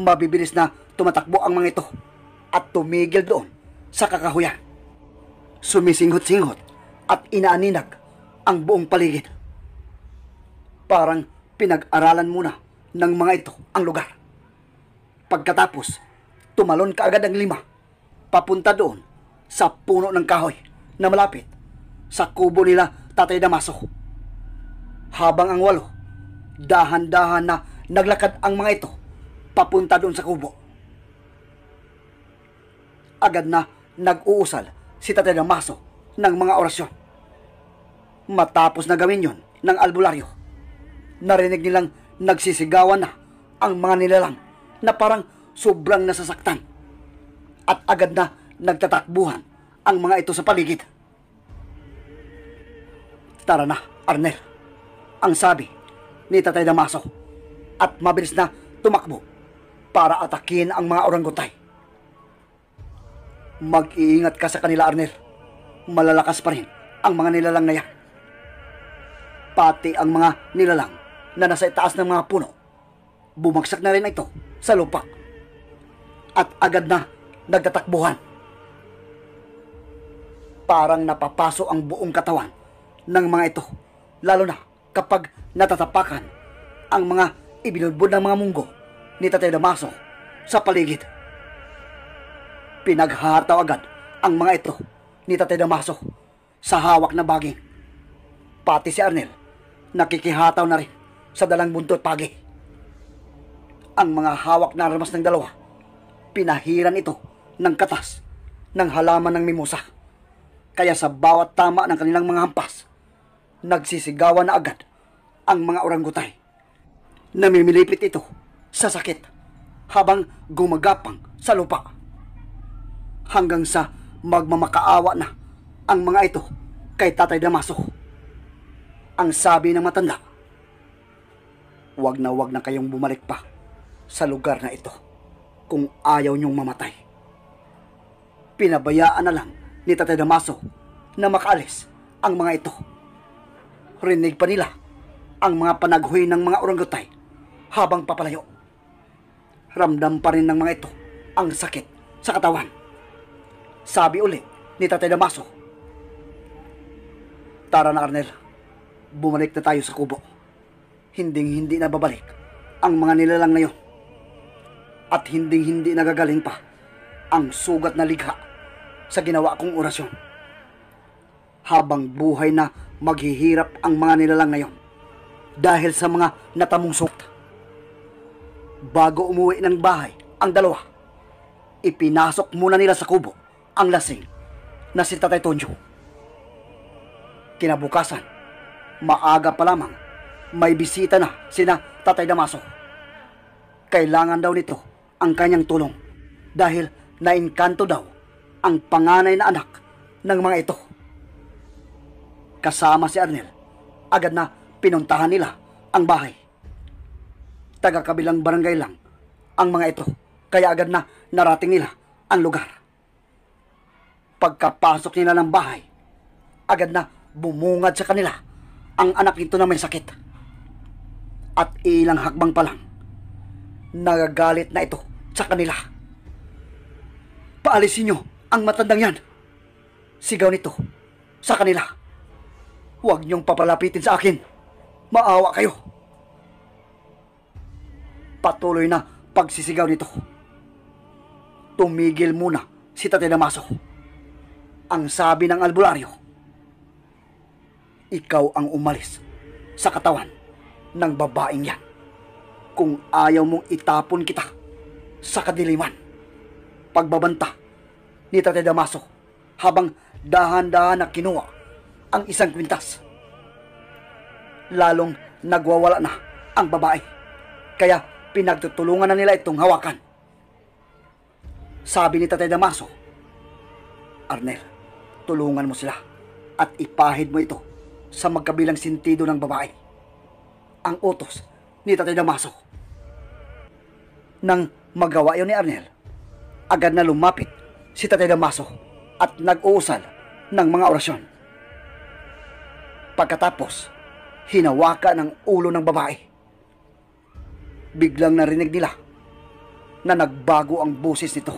Mabibilis na tumatakbo ang mga ito at tumigil doon sa kakahuyan. Sumisinghot-singhot at inaaninag ang buong paligid. Parang pinag-aralan muna ng mga ito ang lugar. Pagkatapos, tumalon kaagad ang lima papunta doon sa puno ng kahoy na malapit sa kubo nila Tatay Damaso. Habang ang walo, dahan-dahan na naglakad ang mga ito papunta doon sa kubo. Agad na nag-uusal si Tatay Damaso ng mga orasyon. Matapos na gawin yon ng albularyo, narinig nilang nagsisigawan na ang mga nilalang na parang sobrang nasasaktan at agad na nagtatakbuhan ang mga ito sa paligid. Tara na, Arnel. Ang sabi ni Tatay Damaso at mabilis na tumakbo para atakin ang mga orangutay. Mag-iingat ka sa kanila, Arnel. Malalakas pa rin ang mga nilalang na yan. Pati ang mga nilalang na nasa itaas ng mga puno. Bumagsak na rin ito sa lupa. At agad na nagtatakbuhan. Parang napapaso ang buong katawan ng mga ito, lalo na kapag natatapakan ang mga ibinudbod ng mga munggo ni Tatay Damaso sa paligid. Pinaghataw agad ang mga ito ni Tatay Damaso sa hawak na baging. Pati si Arnel, nakikihataw na rin sa dalang buntot pagi. Ang mga hawak na armas ng dalawa, pinahiran ito ng katas ng halaman ng mimosa. Kaya sa bawat tama ng kanilang mga hampas, nagsisigawan na agad ang mga orangutay. Namimilipit ito sa sakit habang gumagapang sa lupa. Hanggang sa magmamakaawa na ang mga ito kay Tatay Damaso. Ang sabi ng matanda, Huwag na huwag na kayong bumalik pa sa lugar na ito kung ayaw niyong mamatay. Pinabayaan na lang ni Tatay Damaso na makaalis ang mga ito. Rinig pa nila ang mga panaghoy ng mga orangutay habang papalayo. Ramdam pa rin ng mga ito ang sakit sa katawan. Sabi uli ni Tatay Damaso, Tara na Arnel, bumalik na tayo sa kubo. Hinding hindi na babalik ang mga nilalang na yon. At hinding hindi nagagaling pa ang sugat na ligha sa ginawa kong orasyon. Habang buhay na maghihirap ang mga nilalang na yon dahil sa mga natamong sugat. Bago umuwi ng bahay ang dalawa, ipinasok muna nila sa kubo ang lasing na si Tatay Tonyo. Kinabukasan, maaga pa lamang, may bisita na sina Tatay Damaso. Kailangan daw nito ang kanyang tulong dahil nainkanto daw ang panganay na anak ng mga ito. Kasama si Arnel, agad na pinuntahan nila ang bahay. Taga-kabilang barangay lang ang mga ito, kaya agad na narating nila ang lugar. Pagkapasok nila ng bahay, agad na bumungad sa kanila ang anak nito na may sakit. At ilang hakbang pa lang, nagagalit na ito sa kanila. Paalisin nyo ang matandang yan. Sigaw nito sa kanila. Huwag niyong papalapitin sa akin. Maawa kayo. Patuloy na pagsisigaw nito. Tumigil muna si Tate Damaso. Ang sabi ng albularyo, ikaw ang umalis sa katawan ng babaeng yan. Kung ayaw mong itapon kita sa kadiliman. Pagbabanta ni Tate Damaso habang dahan-dahan na kinuha ang isang kwintas. Lalong nagwawala na ang babae. Kaya pinagtutulungan na nila itong hawakan. Sabi ni Tatay Damaso, Arnel, tulungan mo sila at ipahid mo ito sa magkabilang sentido ng babae. Ang utos ni Tatay Damaso. Nang magawa yun ni Arnel, agad na lumapit si Tatay Damaso at nag-uusal ng mga orasyon. Pagkatapos, hinawakan ang ulo ng babae. Biglang narinig nila na nagbago ang busis nito.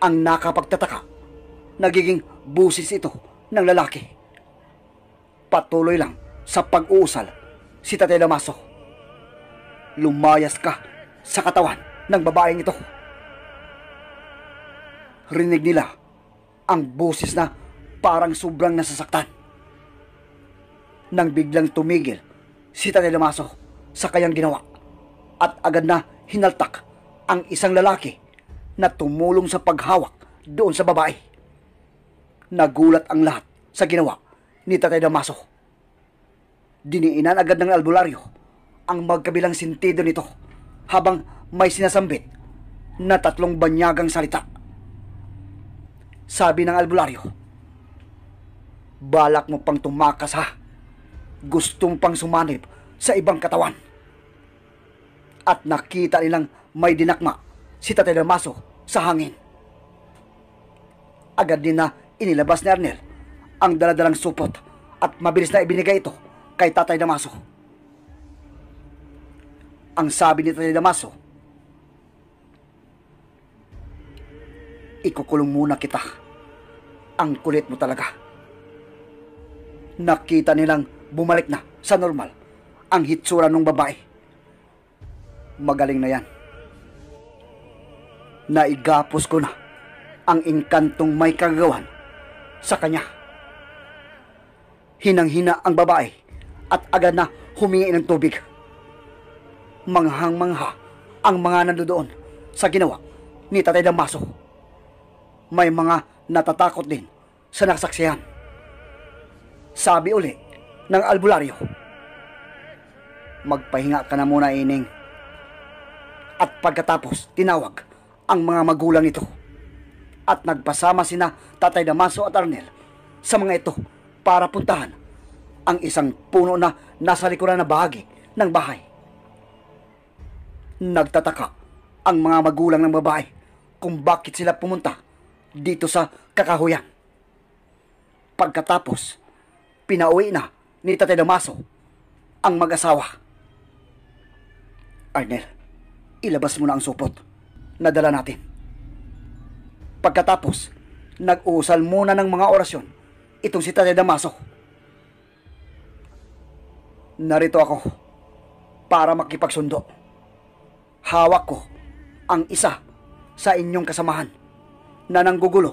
Ang nakapagtataka, nagiging busis ito ng lalaki. Patuloy lang sa pag-uusal si Tatay Damaso. Lumayas ka sa katawan ng babaeng ito. Rinig nila ang boses na parang sobrang nasasaktan. Nang biglang tumigil si Tatay Damaso sa kayang ginawa at agad na hinaltak ang isang lalaki na tumulong sa paghawak doon sa babae. Nagulat ang lahat sa ginawa ni Tatay Damaso. Diniinan agad ng albularyo ang magkabilang sentido nito habang may sinasambit na tatlong banyagang salita. Sabi ng albularyo, Balak mo pang tumakas ha. Gustong pang sumanib sa ibang katawan. At nakita nilang may dinakma si Tatay Damaso sa hangin. Agad din na inilabas ni Arnel ang daladalang supot at mabilis na ibinigay ito kay Tatay Damaso. Ang sabi ni Tatay Damaso, Ikukulong muna kita. Ang kulit mo talaga. Nakita nilang bumalik na sa normal ang hitsura ng babae. Magaling na yan. Naigapos ko na ang inkantong may kagawan sa kanya. Hinang-hina ang babae at agad na humingi ng tubig. Manghang-mangha ang mga nandoon sa ginawa ni Tatay Damaso. May mga natatakot din sa nasaksihan. Sabi uli ng albularyo, Magpahinga ka na muna, Ining. At pagkatapos, tinawag ang mga magulang nito. At nagpasama sina Tatay Damaso at Arnel sa mga ito para puntahan ang isang puno na nasa likuran na bahagi ng bahay. Nagtataka ang mga magulang ng babae kung bakit sila pumunta dito sa kakahuyan. Pagkatapos, pinauwi na ni Tatay Damaso ang mag-asawa. Arnel, ilabas mo na ang supot na dala natin. Pagkatapos, nag-uusal muna ng mga orasyon itong si Tatay Damaso. Narito ako para makipagsundo. Hawak ko ang isa sa inyong kasamahan na nanggugulo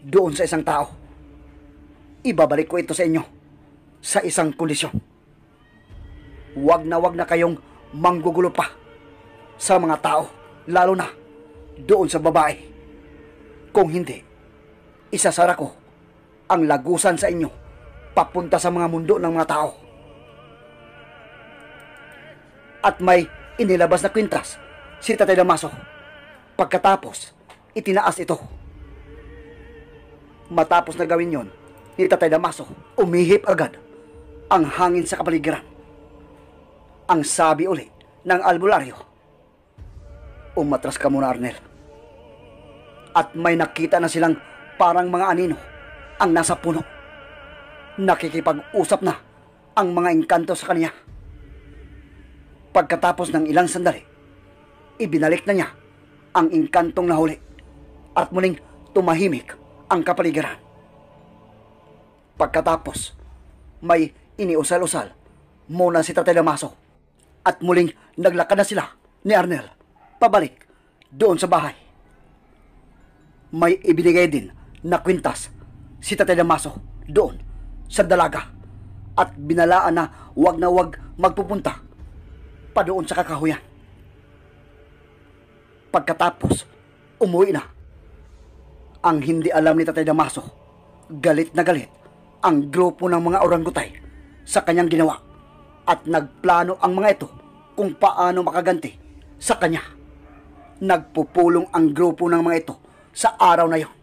doon sa isang tao. Ibabalik ko ito sa inyo sa isang kondisyon. Huwag na wag na kayong manggugulo pa sa mga tao, lalo na doon sa babae. Kung hindi, isasara ko ang lagusan sa inyo papunta sa mga mundo ng mga tao. At may inilabas na kwintas si Tatay Damaso. Pagkatapos, itinaas ito. Matapos na gawin yon ni Tatay Damaso, umihip agad ang hangin sa kapaligiran. Ang sabi uli ng albularyo, Umatras ka muna, Arnel. At may nakita na silang parang mga anino ang nasa puno. Nakikipag-usap na ang mga engkanto sa kanya. Pagkatapos ng ilang sandali, ibinalik na niya ang engkantong nahuli at muling tumahimik ang kapaligiran. Pagkatapos, may iniusal-usal muna si Tatay Damaso at muling naglakad na sila ni Arnel pabalik doon sa bahay. May ibinigay din na kwintas si Tatay Damaso doon sa dalaga at binalaan na wag na wag magpupunta pa doon sa kakahuyan. Pagkatapos, umuwi na. Ang hindi alam ni Tatay Damaso, galit na galit ang grupo ng mga orangutay sa kanyang ginawa at nagplano ang mga ito kung paano makaganti sa kanya. Nagpupulong ang grupo ng mga ito sa araw na yon.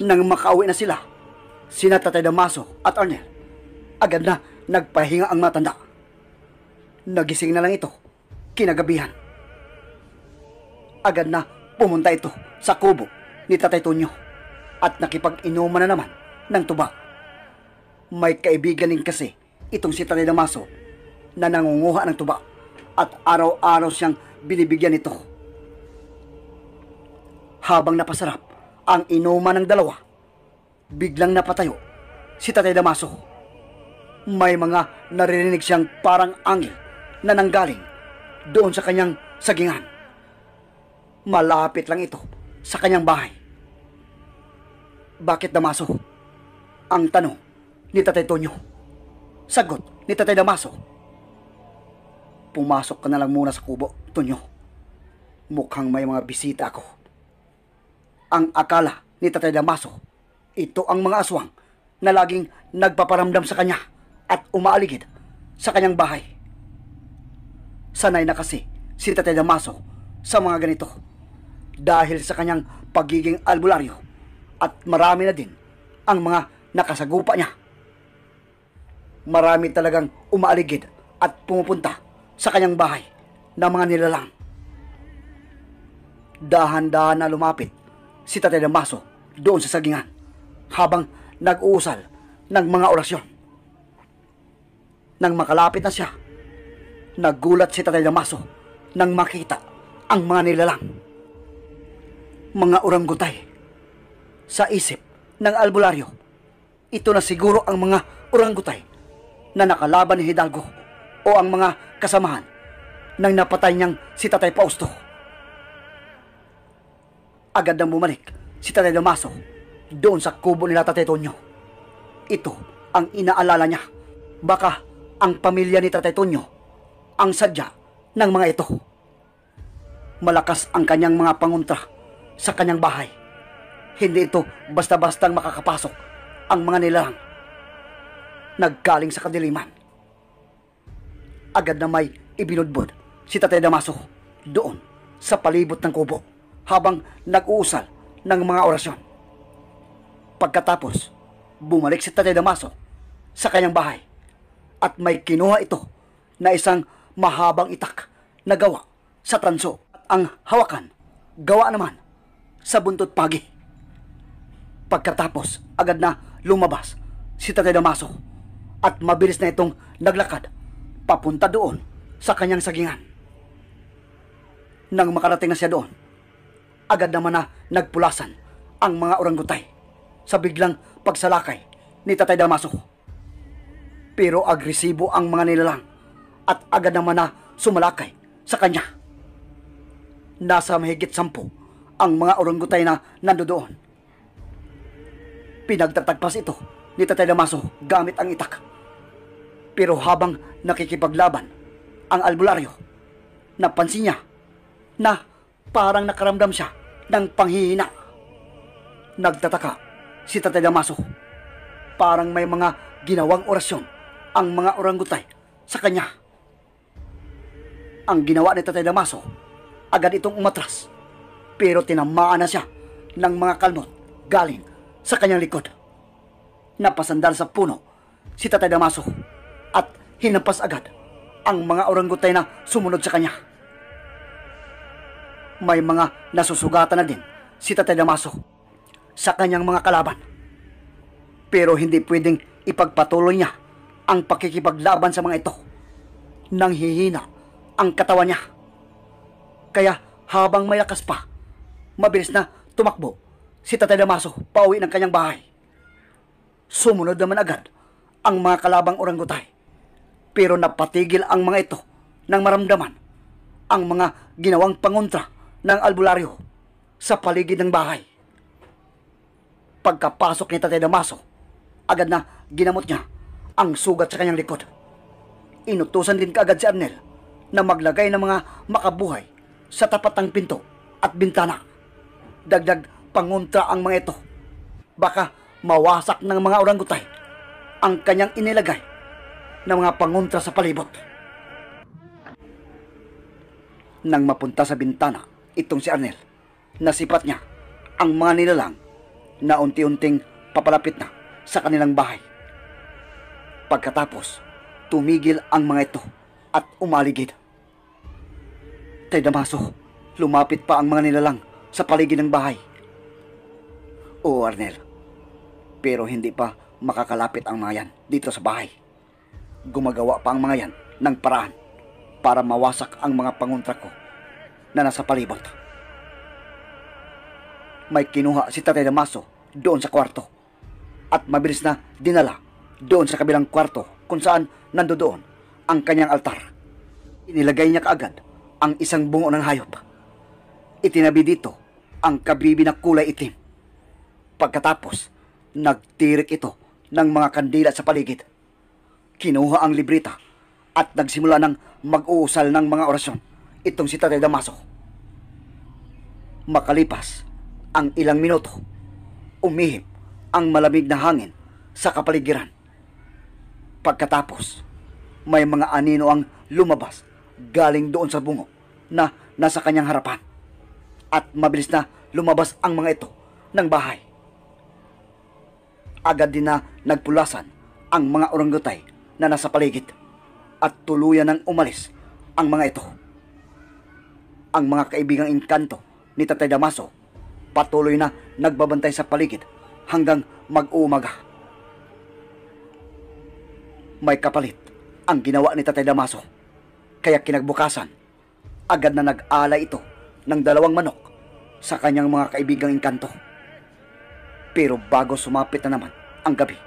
Nang makauwi na sila, sina Tatay Damaso at Arnel, agad na nagpahinga ang matanda. Nagising na lang ito, kinagabihan. Agad na pumunta ito sa kubo ni Tatay Tonyo at nakipag-inuman na naman ng tuba. May kaibigan din kasi itong si Tatay Damaso na nangunguha ng tuba at araw-araw siyang binibigyan ito. Habang napasarap ang inuman ng dalawa, biglang napatayo si Tatay Damaso. May mga naririnig siyang parang angel na nanggaling doon sa kanyang sagingan. Malapit lang ito sa kanyang bahay. Bakit Damaso? Ang tanong ni Tatay Tonyo. Sagot ni Tatay Damaso Pumasok ka na lang muna sa kubo, Tonyo. Mukhang may mga bisita ako. Ang akala ni Tatay Damaso, ito ang mga aswang na laging nagpaparamdam sa kanya at umaaligid sa kanyang bahay. Sanay na kasi si Tatay Damaso sa mga ganito dahil sa kanyang pagiging albularyo at marami na din ang mga nakasagupa niya. Marami talagang umaaligid at pumupunta sa kanyang bahay ng mga nilalang. Dahan-dahan na lumapit si Tatay Damaso doon sa sagingan habang nag-uusal ng mga orasyon. Nang makalapit na siya, nagulat si Tatay Damaso nang makita ang mga nilalang. Mga orangutay. Sa isip ng albularyo, ito na siguro ang mga orangutay na nakalaban ni Hidalgo o ang mga kasamahan nang napatay niyang si Tatay Fausto. Agad nang bumalik si Tatay Damaso doon sa kubo nila Tatay Tonyo. Ito ang inaalala niya. Baka ang pamilya ni Tatay Tonyo ang sadya ng mga ito. Malakas ang kanyang mga panguntra sa kanyang bahay. Hindi ito basta-bastang makakapasok ang mga nilang. naggaling sa kadiliman. Agad na may ibinudbod si Tatay Damaso doon sa palibot ng kubo habang nag-uusal ng mga orasyon. Pagkatapos, bumalik si Tatay Damaso sa kanyang bahay at may kinuha ito na isang mahabang itak na gawa sa tanso at ang hawakan gawa naman sa buntot pagi. Pagkatapos, agad na lumabas si Tatay Damaso at mabilis na itong naglakad papunta doon sa kanyang sagingan. Nang makarating na siya doon, agad naman na nagpulasan ang mga orangutay sa biglang pagsalakay ni Tatay Damaso. Pero agresibo ang mga nilalang at agad naman na sumalakay sa kanya. Nasa mahigit sampu ang mga orangutay na nandoon. Pinagtatagpas ito ni Tatay Damaso gamit ang itak. Pero habang nakikipaglaban ang albularyo, napansin niya na parang nakaramdam siya ng panghihina. Nagtataka si Tatay Damaso. Parang may mga ginawang orasyon ang mga orangutay sa kanya. Ang ginawa ni Tatay Damaso, agad itong umatras. Pero tinamaan na siya ng mga kalmot galing sa kanyang likod. Napasandal sa puno si Tatay Damaso at hinampas agad ang mga orangutay na sumunod sa kanya. May mga nasusugatan na din si Tatay Damaso sa kanyang mga kalaban. Pero hindi pwedeng ipagpatuloy niya ang pakikipaglaban sa mga ito. Nang hihina ang katawan niya. Kaya habang may lakas pa, mabilis na tumakbo si Tatay Damaso pauwi ng kanyang bahay. Sumunod naman agad ang mga kalabang orangutay. Pero napatigil ang mga ito nang maramdaman ang mga ginawang pangontra ng albularyo sa paligid ng bahay. Pagkapasok ni Tatay Damaso, agad na ginamot niya ang sugat sa kanyang likod. Inutusan din kaagad si Arnel na maglagay ng mga makabuhay sa tapat ng pinto at bintana. Dagdag pangontra ang mga ito. Baka mawasak ng mga orangutay ang kanyang inilagay ng mga pangontra sa palibot. Nang mapunta sa bintana, itong si Arnel, nasipat niya ang mga nilalang na unti-unting papalapit na sa kanilang bahay. Pagkatapos, tumigil ang mga ito at umaligid. Tay Damaso, lumapit pa ang mga nilalang sa paligid ng bahay. Oo, Arnel. Pero hindi pa makakalapit ang mga yan dito sa bahay. Gumagawa pa ang mga yan ng paraan para mawasak ang mga pangontra ko na nasa palibot. May kinuha si Tatay Damaso doon sa kwarto at mabilis na dinala doon sa kabilang kwarto kung saan nandoon ang kanyang altar. Inilagay niya kaagad ang isang bungo ng hayop. Itinabi dito ang kabibi na kulay itim. Pagkatapos, nagtirik ito ng mga kandila sa paligid. Kinuha ang librita at nagsimula ng mag-uusal ng mga orasyon itong si Tatay Damaso. Makalipas ang ilang minuto, umihip ang malamig na hangin sa kapaligiran. Pagkatapos, may mga anino ang lumabas galing doon sa bungo na nasa kanyang harapan. At mabilis na lumabas ang mga ito ng bahay. Agad din na nagpulasan ang mga orangutay na nasa paligid at tuluyan ng umalis ang mga ito. Ang mga kaibigang inkanto ni Tatay Damaso patuloy na nagbabantay sa paligid hanggang mag-uumaga. May kapalit ang ginawa ni Tatay Damaso kaya kinagbukasan agad na nag-alay ito ng dalawang manok sa kanyang mga kaibigang inkanto. Pero bago sumapit na naman ang gabi,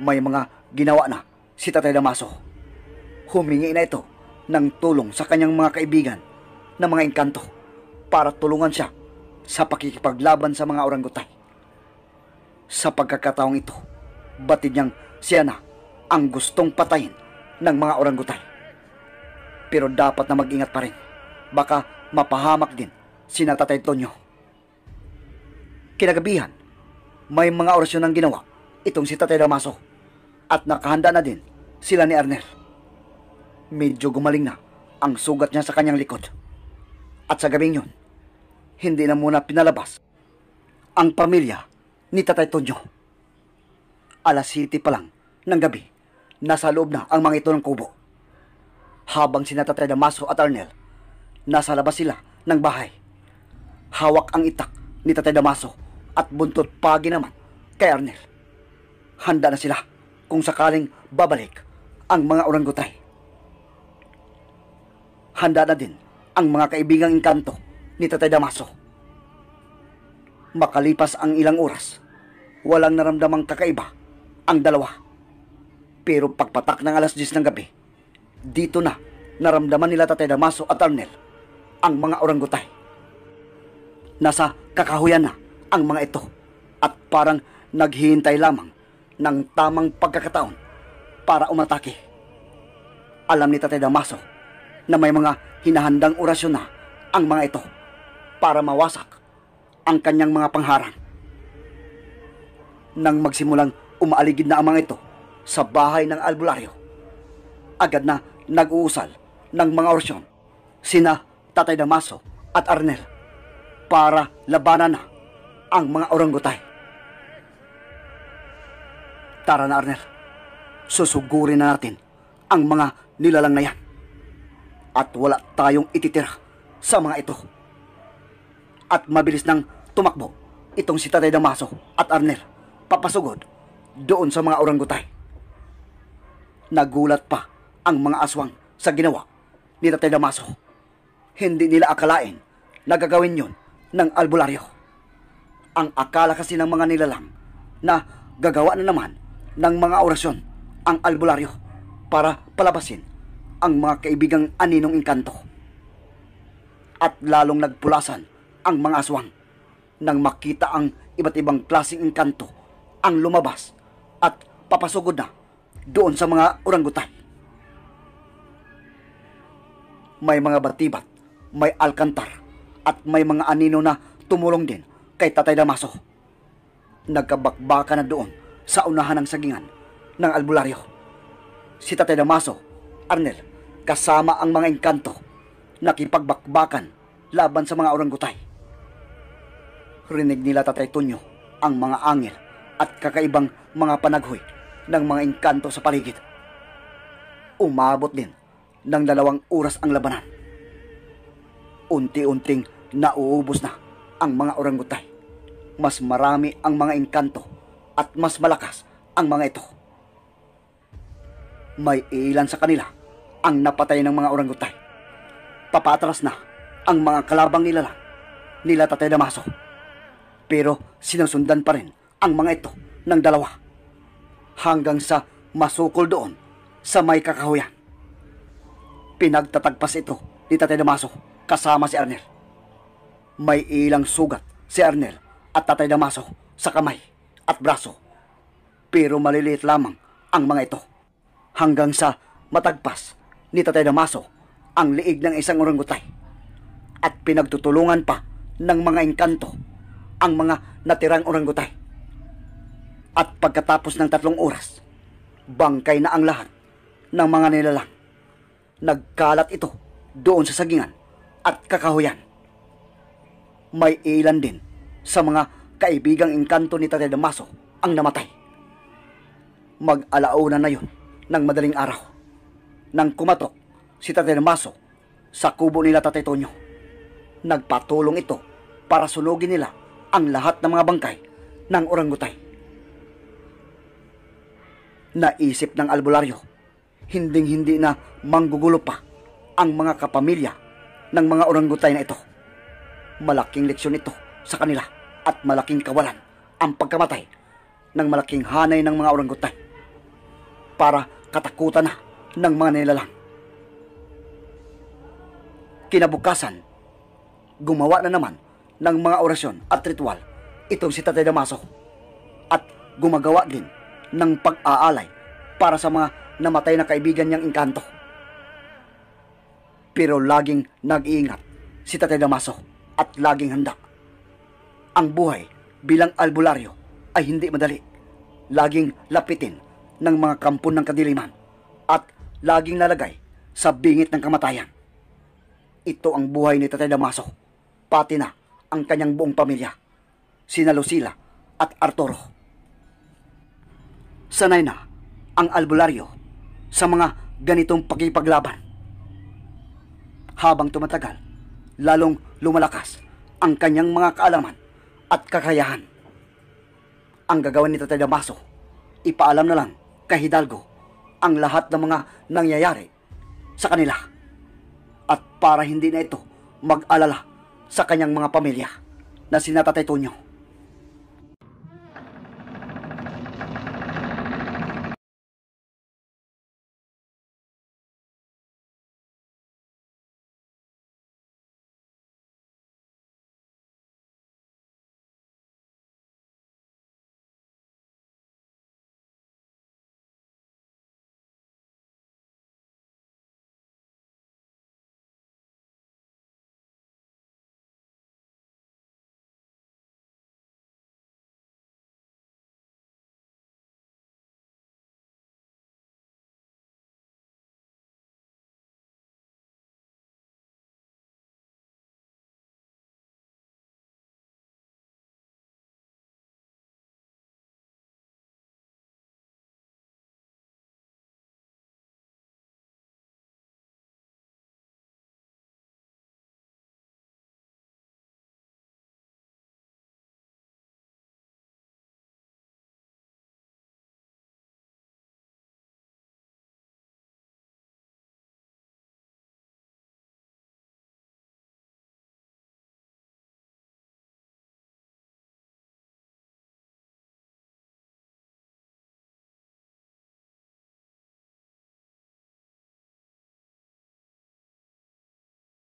may mga ginawa na si Tatay Damaso. Humingi na ito ng tulong sa kanyang mga kaibigan ng mga engkanto para tulungan siya sa pakikipaglaban sa mga orangutay. Sa pagkakataong ito, batid niyang siya na ang gustong patayin ng mga orangutay. Pero dapat na mag-ingat pa rin. Baka mapahamak din si Natatay Tonyo. Kinagabihan, may mga orasyon ang ginawa itong si Tatay Damaso At nakahanda na din sila ni Arnel. Medyo gumaling na ang sugat niya sa kanyang likod. At sa gabing yun, hindi na muna pinalabas ang pamilya ni Tatay Tonyo. Alas 7 pa lang ng gabi, nasa loob na ang mga ito ng kubo. Habang sina Tatay Damaso at Arnel, nasa labas sila ng bahay. Hawak ang itak ni Tatay Damaso at buntot pagi naman kay Arnel. Handa na sila kung sakaling babalik ang mga orangutay. Handa na din ang mga kaibigang inkanto ni Tatay Damaso. Makalipas ang ilang oras, walang naramdamang kakaiba ang dalawa. Pero pagpatak ng alas 10 ng gabi, dito na naramdaman nila Tatay Damaso at Arnel ang mga orangutay. Nasa kakahuyan na ang mga ito at parang naghihintay lamang ng tamang pagkakataon para umatake. Alam ni Tatay Damaso na may mga hinahandang orasyon na ang mga ito para mawasak ang kanyang mga pangharang. Nang magsimulang umaaligid na ang mga ito sa bahay ng albularyo, agad na nag-uusal ng mga orasyon sina Tatay Damaso at Arnel para labanan na ang mga orangutay. Tara na Arnel, susugurin na natin ang mga nilalang na yan. At wala tayong ititira sa mga ito. At mabilis nang tumakbo itong si Tatay Damaso at Arnel papasugod doon sa mga orangutay. Nagulat pa ang mga aswang sa ginawa ni Tatay Damaso. Hindi nila akalain na gagawin yun ng albularyo. Ang akala kasi ng mga nilalang na gagawa na naman ng mga orasyon ang albularyo para palabasin ang mga kaibigang aninong inkanto. At lalong nagpulasan ang mga aswang nang makita ang iba't ibang klaseng inkanto ang lumabas at papasugod na doon sa mga orangutay. May mga batibat, may alkantar, at may mga anino na tumulong din kay Tatay Damaso. Nagkabakbaka na doon sa unahan ng sagingan ng albularyo. Si Tatay Damaso, Arnel, kasama ang mga engkanto, nakipagbakbakan laban sa mga orangutay. Rinig nila Tatay Tunyo ang mga angel at kakaibang mga panaghoy ng mga engkanto sa paligid. Umabot din ng dalawang oras ang labanan. Unti-unting nauubos na ang mga orangutay. Mas marami ang mga engkanto at mas malakas ang mga ito. May ilan sa kanila ang napatay ng mga orangutay. Papatras na ang mga kalabang nila lang nila Tatay Damaso. Pero sinusundan pa rin ang mga ito ng dalawa hanggang sa masukol doon sa may kakahuyan. Pinagtatagpas ito ni Tatay Damaso kasama si Arnel. May ilang sugat si Arnel at Tatay Damaso sa kamay at braso. Pero maliliit lamang ang mga ito hanggang sa matagpas ni Tatay Damaso ang liig ng isang orangutay at pinagtutulungan pa ng mga engkanto ang mga natirang orangutay. At pagkatapos ng tatlong oras, bangkay na ang lahat ng mga nilalang. Nagkalat ito doon sa sagingan at kakahuyan. May ilan din sa mga kaibigang engkanto ni Tatay Damaso ang namatay. Mag-alauna na yun ng madaling araw. Nang kumatok si Tatay Damaso sa kubo nila Tatay Tonyo. Nagpatulong ito para sunugin nila ang lahat ng mga bangkay ng orangutay. Naisip ng albularyo, hinding-hindi na manggugulo pa ang mga kapamilya ng mga orangutay na ito. Malaking leksyon ito sa kanila at malaking kawalan ang pagkamatay ng malaking hanay ng mga orangutay para katakutan na ng mga nilalang. Kinabukasan, gumawa na naman ng mga orasyon at ritual itong si Tatay Damaso at gumagawa din ng pag-aalay para sa mga namatay na kaibigan niyang inkanto. Pero laging nag-iingat si Tatay Damaso at laging handa. Ang buhay bilang albularyo ay hindi madali. Laging lapitin ng mga kampon ng kadiliman at laging lalagay sa bingit ng kamatayan. Ito ang buhay ni Tatay Damaso, pati na ang kanyang buong pamilya, sina Lucila at Arturo. Sanay na ang albularyo sa mga ganitong pakipaglaban. Habang tumatagal, lalong lumalakas ang kanyang mga kaalaman at kakayahan. Ang gagawin ni Tatay Damaso, ipaalam na lang kay Hidalgo ang lahat ng mga nangyayari sa kanila. At para hindi na ito mag-alala sa kanyang mga pamilya na sina Tatay Tonyo